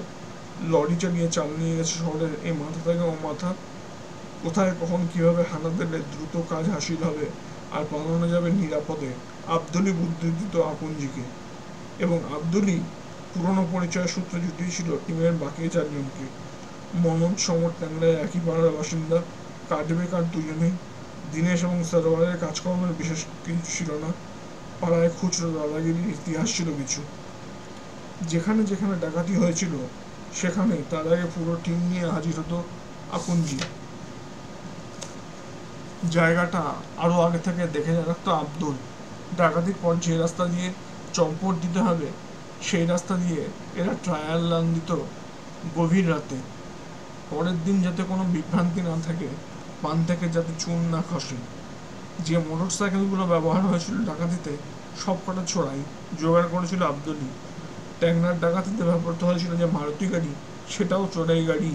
লরি চালিয়ে চাল নিয়ে গেছে শহরের এই মাথা থেকে ও মাথা। কোথায়, কখন, কীভাবে হানা দিলে দ্রুত কাজ হাসিল হবে আর পালানো যাবে নিরাপদে? আব্দুলি বুদ্ধি দিত আকুঞ্জিকে। এবং আব্দুলি পুরনো পরিচয় সূত্রে জুটিয়েছিল টিমের বাকি চারজনকে। মনোজ, সমর ট্যাংরায় একই পাড়ার বাসিন্দা কাটবে কাট দুজনেই দীনেশ এবং সারোয়ারের কাজকর্মের বিশেষ কিছু ছিল না। পাড়ায় খুচরো দাদাগিরির ইতিহাস ছিল কিছু। যেখানে যেখানে ডাকাতি হয়েছিল, সেখানে তার আগে পুরো টিম নিয়ে হাজির হতো আকুঞ্জি জায়গাটা আরও আগে থেকে দেখে রাখতো আব্দুল। ডাকাতির পর যে রাস্তা দিয়ে চম্পট দিতে হবে সেই রাস্তা দিয়ে এরা ট্রায়াল রান দিত গভীর রাতে। পরের দিন যাতে কোনো বিভ্রান্তি না থাকে পান থেকে যাতে চুন না খসে। যে মোটর সাইকেলগুলো ব্যবহার হয়েছিল ডাকাতিতে সব কটা ছোড়াই জোগাড় করেছিল আব্দুলি। ট্যাংনার ডাকাতিতে ব্যবহৃত হয়েছিল যে মারুতি গাড়ি, সেটাও চোরাই গাড়ি।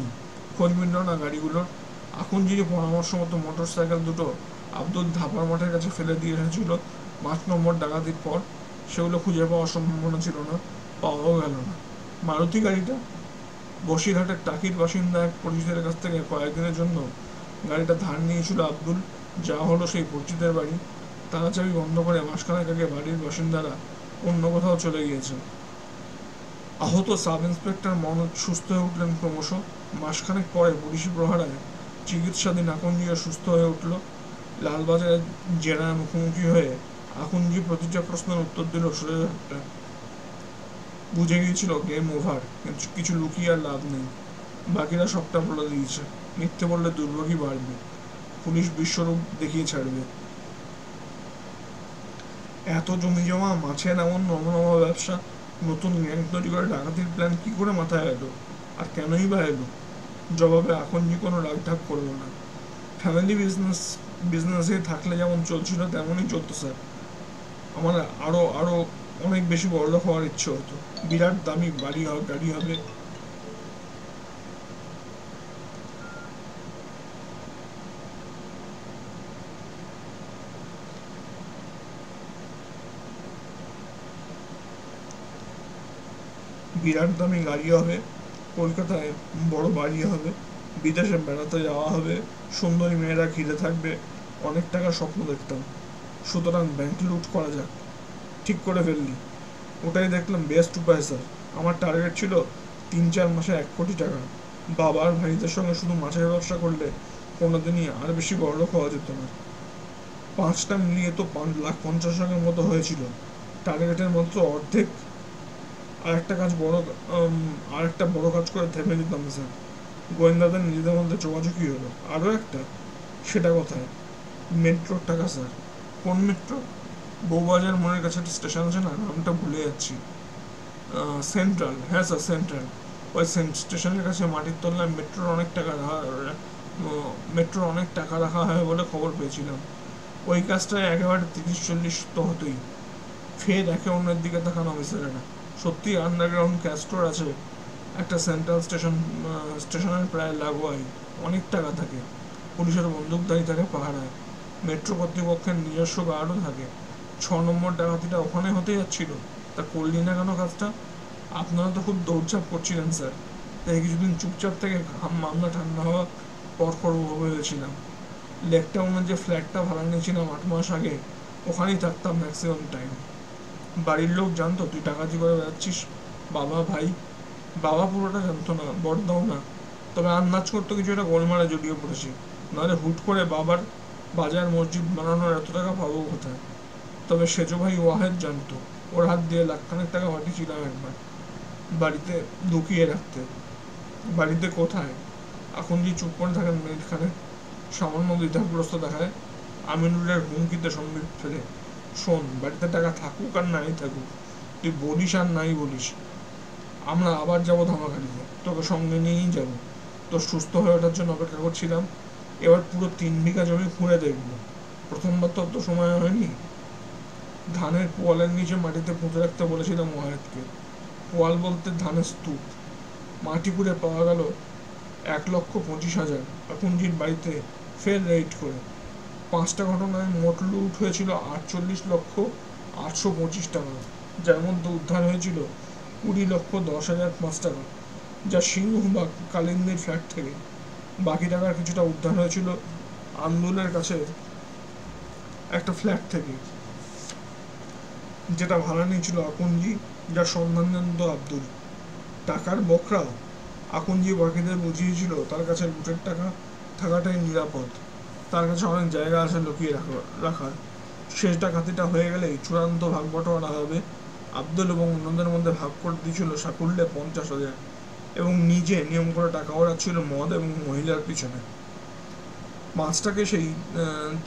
খোঁজ মিলল না গাড়িগুলোর। এখন যিনি পরামর্শ মতো মোটর সাইকেল দুটো আব্দুল ধাপার মাঠের কাছে ফেলে দিয়ে এসেছিল, পাঁচ নম্বর ডাকাতির পর সেগুলো খুঁজে পাওয়ার সম্ভাবনা ছিল না, পাওয়াও গেল না। মারুতি গাড়িটা বসিরহাটের টাকির বাসিন্দা এক পরিচিতের কাছ থেকে কয়েকদিনের জন্য গাড়িটা ধার নিয়েছিল আব্দুল, যা হলো সেই পরিচিতের বাড়ি। তারা চাবি বন্ধ করে মাসখানেক আগে বাড়ির বাসিন্দারা অন্য কোথাও চলে গিয়েছে। আহত সাব ইন্সপেক্টর মনোজ সুস্থ হয়ে উঠলেন ক্রমশ। মাসখানেক পরে পুলিশি প্রহারায় চিকিৎসাধীন আকঞ্জিও সুস্থ হয়ে উঠল। লালবাজারের জেরার মুখোমুখি হয়ে আকুঞ্জি প্রতিটা প্রশ্নের উত্তর দিল একটা বুঝে গিয়েছিল গেম ওভার কিন্তু কিছু লুকিয়ে আর লাভ নেই। বাকিরা সবটা বলে দিয়েছে, মিথ্যে বললে দুর্ভোগই বাড়বে, পুলিশ বিশ্বরূপ দেখিয়ে ছাড়বে। এত জমি জমা মাছের এমন নমনমা ব্যবসা, নতুন গ্যাং তৈরি করে ডাকাতির প্ল্যান কি করে মাথায় এলো? আর কেনই বা এলো? জবাবে আকঞ্জি কোনো রাগঢাক করল না। ফ্যামিলি বিজনেস বিজনেসে থাকলে যেমন চলছিল, তেমনই চলতো স্যার মানে আমার আরও আরও অনেক বেশি বড়লোক হওয়ার ইচ্ছে হতো। বিরাট দামি বাড়ি গাড়ি হবে। বিরাট দামি গাড়ি হবে, কলকাতায় বড় বাড়ি হবে, বিদেশে বেড়াতে যাওয়া হবে, সুন্দরী মেয়েরা ঘিরে থাকবে, অনেক টাকা স্বপ্ন দেখতাম। সুতরাং ব্যাংক লুট করা যাক। ঠিক করে ফেললি। ওটাই দেখলাম বেস্ট উপায় স্যার আমার টার্গেট ছিল তিন চার মাসে এক কোটি টাকা। বাবার ভাইদের সঙ্গে শুধু মাছের ব্যবসা করলে কোনোদিনই আর বেশি বড়লোক হওয়া যেত না। পাঁচটা মিলিয়ে তো পাঁচ লাখ পঞ্চাশ লাখের মতো হয়েছিল। টার্গেটের মাত্র অর্ধেক। আর একটা কাজ বড় আর একটা বড় কাজ করে থেমে দিতাম স্যার গোয়েন্দাদের নিজেদের মধ্যে চোখাচোখি হলো। আরও একটা, সেটা কোথায়? মেট্রোর টাকা স্যার কোন মেট্রো বউবাজার মোড়ের কাছে একটা স্টেশন আছে না? নামটা ভুলে যাচ্ছি। সেন্ট্রাল হ্যাঁ স্যার সেন্ট্রাল ওই স্টেশনের কাছে মাটির তলায় মেট্রোর অনেক টাকা রাখা মেট্রোর অনেক টাকা রাখা হয় বলে খবর পেয়েছিলাম। ওই কাজটায় একেবারে তিরিশ চল্লিশ তো হতোই। ফের একে অন্যের দিকে তাকান অফিসারেরা সত্যি আন্ডারগ্রাউন্ড ক্যাশ স্টোর আছে। একটা সেন্ট্রাল স্টেশন স্টেশনের প্রায় লাগোয়াই। অনেক টাকা থাকে। পুলিশের বন্দুকধারী থাকে পাহারায়। মেট্রো কর্তৃপক্ষের নিজস্ব গার্ডও থাকে। ছ নম্বর ডাকাতিটা ওখানে হতে যাচ্ছিল। তা করলি না কেন কাজটা? আপনারা তো খুব দৌড়চাপ করছিলেন, স্যার। তাই কিছুদিন চুপচাপ থেকে ঘাম মামলা ঠান্ডা হওয়া পর করব ভেবেছিলাম লেকটাউনের যে ফ্ল্যাটটা ভাড়া নিয়েছিলাম আট মাস আগে। ওখানেই থাকতাম ম্যাক্সিমাম টাইম বাড়ির লোক জানতো, তুই ডাকাতি করে বেড়াচ্ছিস, বাবা, ভাই? বাবা পুরোটা জানতো না বড়দাও না। তবে আন্দাজ করতো কিছু একটা গোলমালে জড়িয়ে পড়েছি। নাহলে হুট করে বাবার বাজার মসজিদ বানানোর এত টাকা পাবো কোথায়? তবে সেজো ভাই ওয়াহেদ জানতো, ওর হাত দিয়ে লাখখানেক টাকা পাঠিয়েছিলাম একবার, বাড়িতে লুকিয়ে রাখতে। বাড়িতে কোথায়? এখন যে চুপ করে থাকেন মিনিটখানে সামান্য দ্বিধাগ্রস্ত দেখায় আমিনুলের হুমকিতে সম্বিত ফেলে। শোন, বাড়িতে টাকা থাকুক আর নাই থাকুক, তুই বলিস আর নাই বলিস। আমরা আবার যাব ধামাখালিতে তোকে সঙ্গে নিয়েই যাব। তোর সুস্থ হয়ে ওঠার জন্য অপেক্ষা করছিলাম এবার পুরো তিন বিঘা জমি ঘুরে দেখব। প্রথমবার তো অত সময় হয়নি। ধানের পোয়ালের নিচে মাটিতে পুঁতে রাখতে বলেছিলাম ওয়াহেদকে পোয়াল বলতে ধানের স্তূপ। মাটি পুড়ে পাওয়া গেল এক লক্ষ পঁচিশ হাজার। আকুঞ্জির বাড়িতে ফের রেড করে। পাঁচটা ঘটনায় মোট লুট হয়েছিল আটচল্লিশ লক্ষ আটশো পঁচিশ টাকা, যার মধ্যে উদ্ধার হয়েছিল কুড়ি লক্ষ দশ হাজার পাঁচ টাকা, যা সিংহ বা কালিন্দির ফ্ল্যাট থেকে। বাকি টাকার কিছুটা উদ্ধার হয়েছিল। আন্দোলনের কাছে একটা ফ্ল্যাট থেকে। যেটা ভাড়া নিয়েছিল আকুঞ্জি যার সন্ধান জানত আব্দুল। টাকার বকরা আকুঞ্জি বাকিদের বুঝিয়েছিল, তার কাছে লুটের টাকা থাকাটাই নিরাপদ। তার কাছে অনেক জায়গা আছে লুকিয়ে রাখা, রাখার। শেষ ডাকাতিটা হয়ে গেলেই চূড়ান্ত ভাগ বটোয়ারা হবে। আব্দুল এবং অন্যদের মধ্যে ভাগ করে দিয়েছিল সাকুল্যে পঞ্চাশ হাজার। এবং নিজে নিয়ম করে টাকা ওড়াচ্ছিল মদ এবং মহিলার পিছনে। মাছটাকে সেই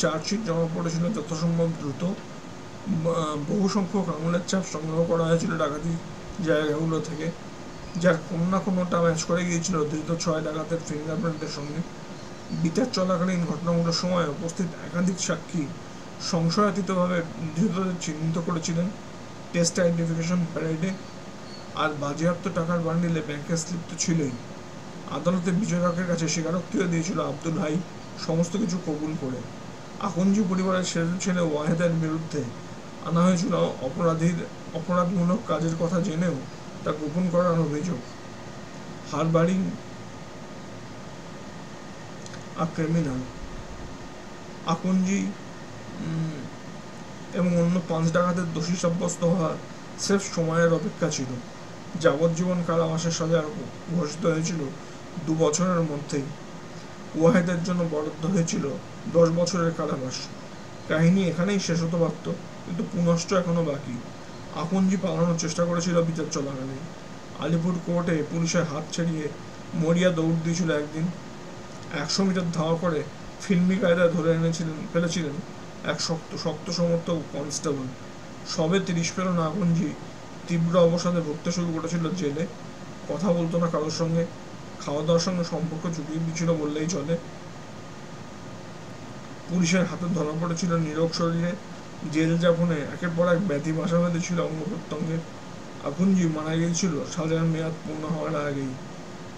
চার্জশিট জমা পড়েছিল যথাসম্ভব দ্রুত। বহু সংখ্যক আঙুলের চাপ সংগ্রহ করা হয়েছিল ডাকাতি জায়গাগুলো থেকে, যার কোনো না কোনোটা ম্যাচ করে গিয়েছিল ধৃত ছয় ডাকাতের ফিঙ্গারপ্রিন্টের সঙ্গে। বিচার চলাকালীন ঘটনাগুলোর সময় উপস্থিত একাধিক সাক্ষী সংশয়াতীতভাবে ধৃতদের চিহ্নিত করেছিলেন। টেস্ট আইডেন্টিফিকেশন প্যারেডে আর বাজেয়াপ্ত টাকার বান্ডিলে ব্যাংকের স্লিপ তো ছিলই। আদালতে বিচারকের কাছে স্বীকারোক্তিও দিয়েছিল আব্দুল হাই সমস্ত কিছু কবুল করে। আকঞ্জি পরিবারের শেষ ছেলে ওয়াহেদের বিরুদ্ধে আনা হয়েছিল অপরাধীর অপরাধমূলক কাজের কথা জেনেও তা গোপন করার অভিযোগ। হারবারিং আ ক্রিমিনাল। আকঞ্জি এবং অন্য পাঁচ ডাকাতের দোষী সাব্যস্ত হওয়ার স্রেফ সময়ের অপেক্ষা ছিল। যাবজ্জীবন কারাবাসের সাজা ঘোষিত হয়েছিল দু বছরের মধ্যেই। ওয়াহেদের জন্য বরাদ্দ হয়েছিল দশ বছরের কারাবাস। কাহিনী এখানেই শেষ হতে পারত, কিন্তু পুনশ্চ এখনও বাকি। আপনজি পালানোর চেষ্টা করেছিল বিচার চলাকালীন আলিপুর কোর্টে পুলিশের হাত ছাড়িয়ে মরিয়া দৌড় দিয়েছিল একদিন। একশো মিটার ধাওয়া করে ফিল্মি কায়দায় ধরে এনেছিলেন, ফেলেছিলেন এক শক্ত শক্ত সমর্থক কনস্টেবল। সবে তিরিশ পেল না গুঞ্জি তীব্র অবসাদে ভুগতে শুরু করেছিল জেলে। কথা বলতো না কারোর সঙ্গে। খাওয়া দাওয়ার সঙ্গে সম্পর্ক চুকিয়ে দিচ্ছিল বললেই চলে। পুলিশের হাতে ধরা পড়েছিল নিরোগ শরীরে। জেল যাপনে একের পর এক ব্যাধি বাসা বেঁধেছিল অঙ্গ প্রত্যঙ্গে আকুঞ্জি মারা গিয়েছিল সাজার মেয়াদ পূর্ণ হওয়ার আগেই।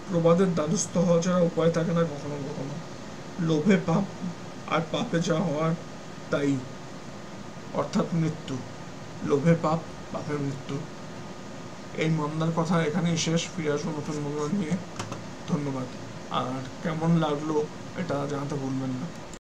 প্রবাদের দ্বাদস্থ হওয়া ছাড়া উপায় থাকে না কখনো কখনো। লোভে পাপ আর পাপে যা হওয়ার তাই। অর্থাৎ মৃত্যু। লোভে পাপ, পাপে মৃত্যু। এই মন্দার কথা এখানেই শেষ। ফিরে আসব নতুন মুভি নিয়ে। ধন্যবাদ। আর কেমন লাগল এটা জানাতে ভুলবেন না।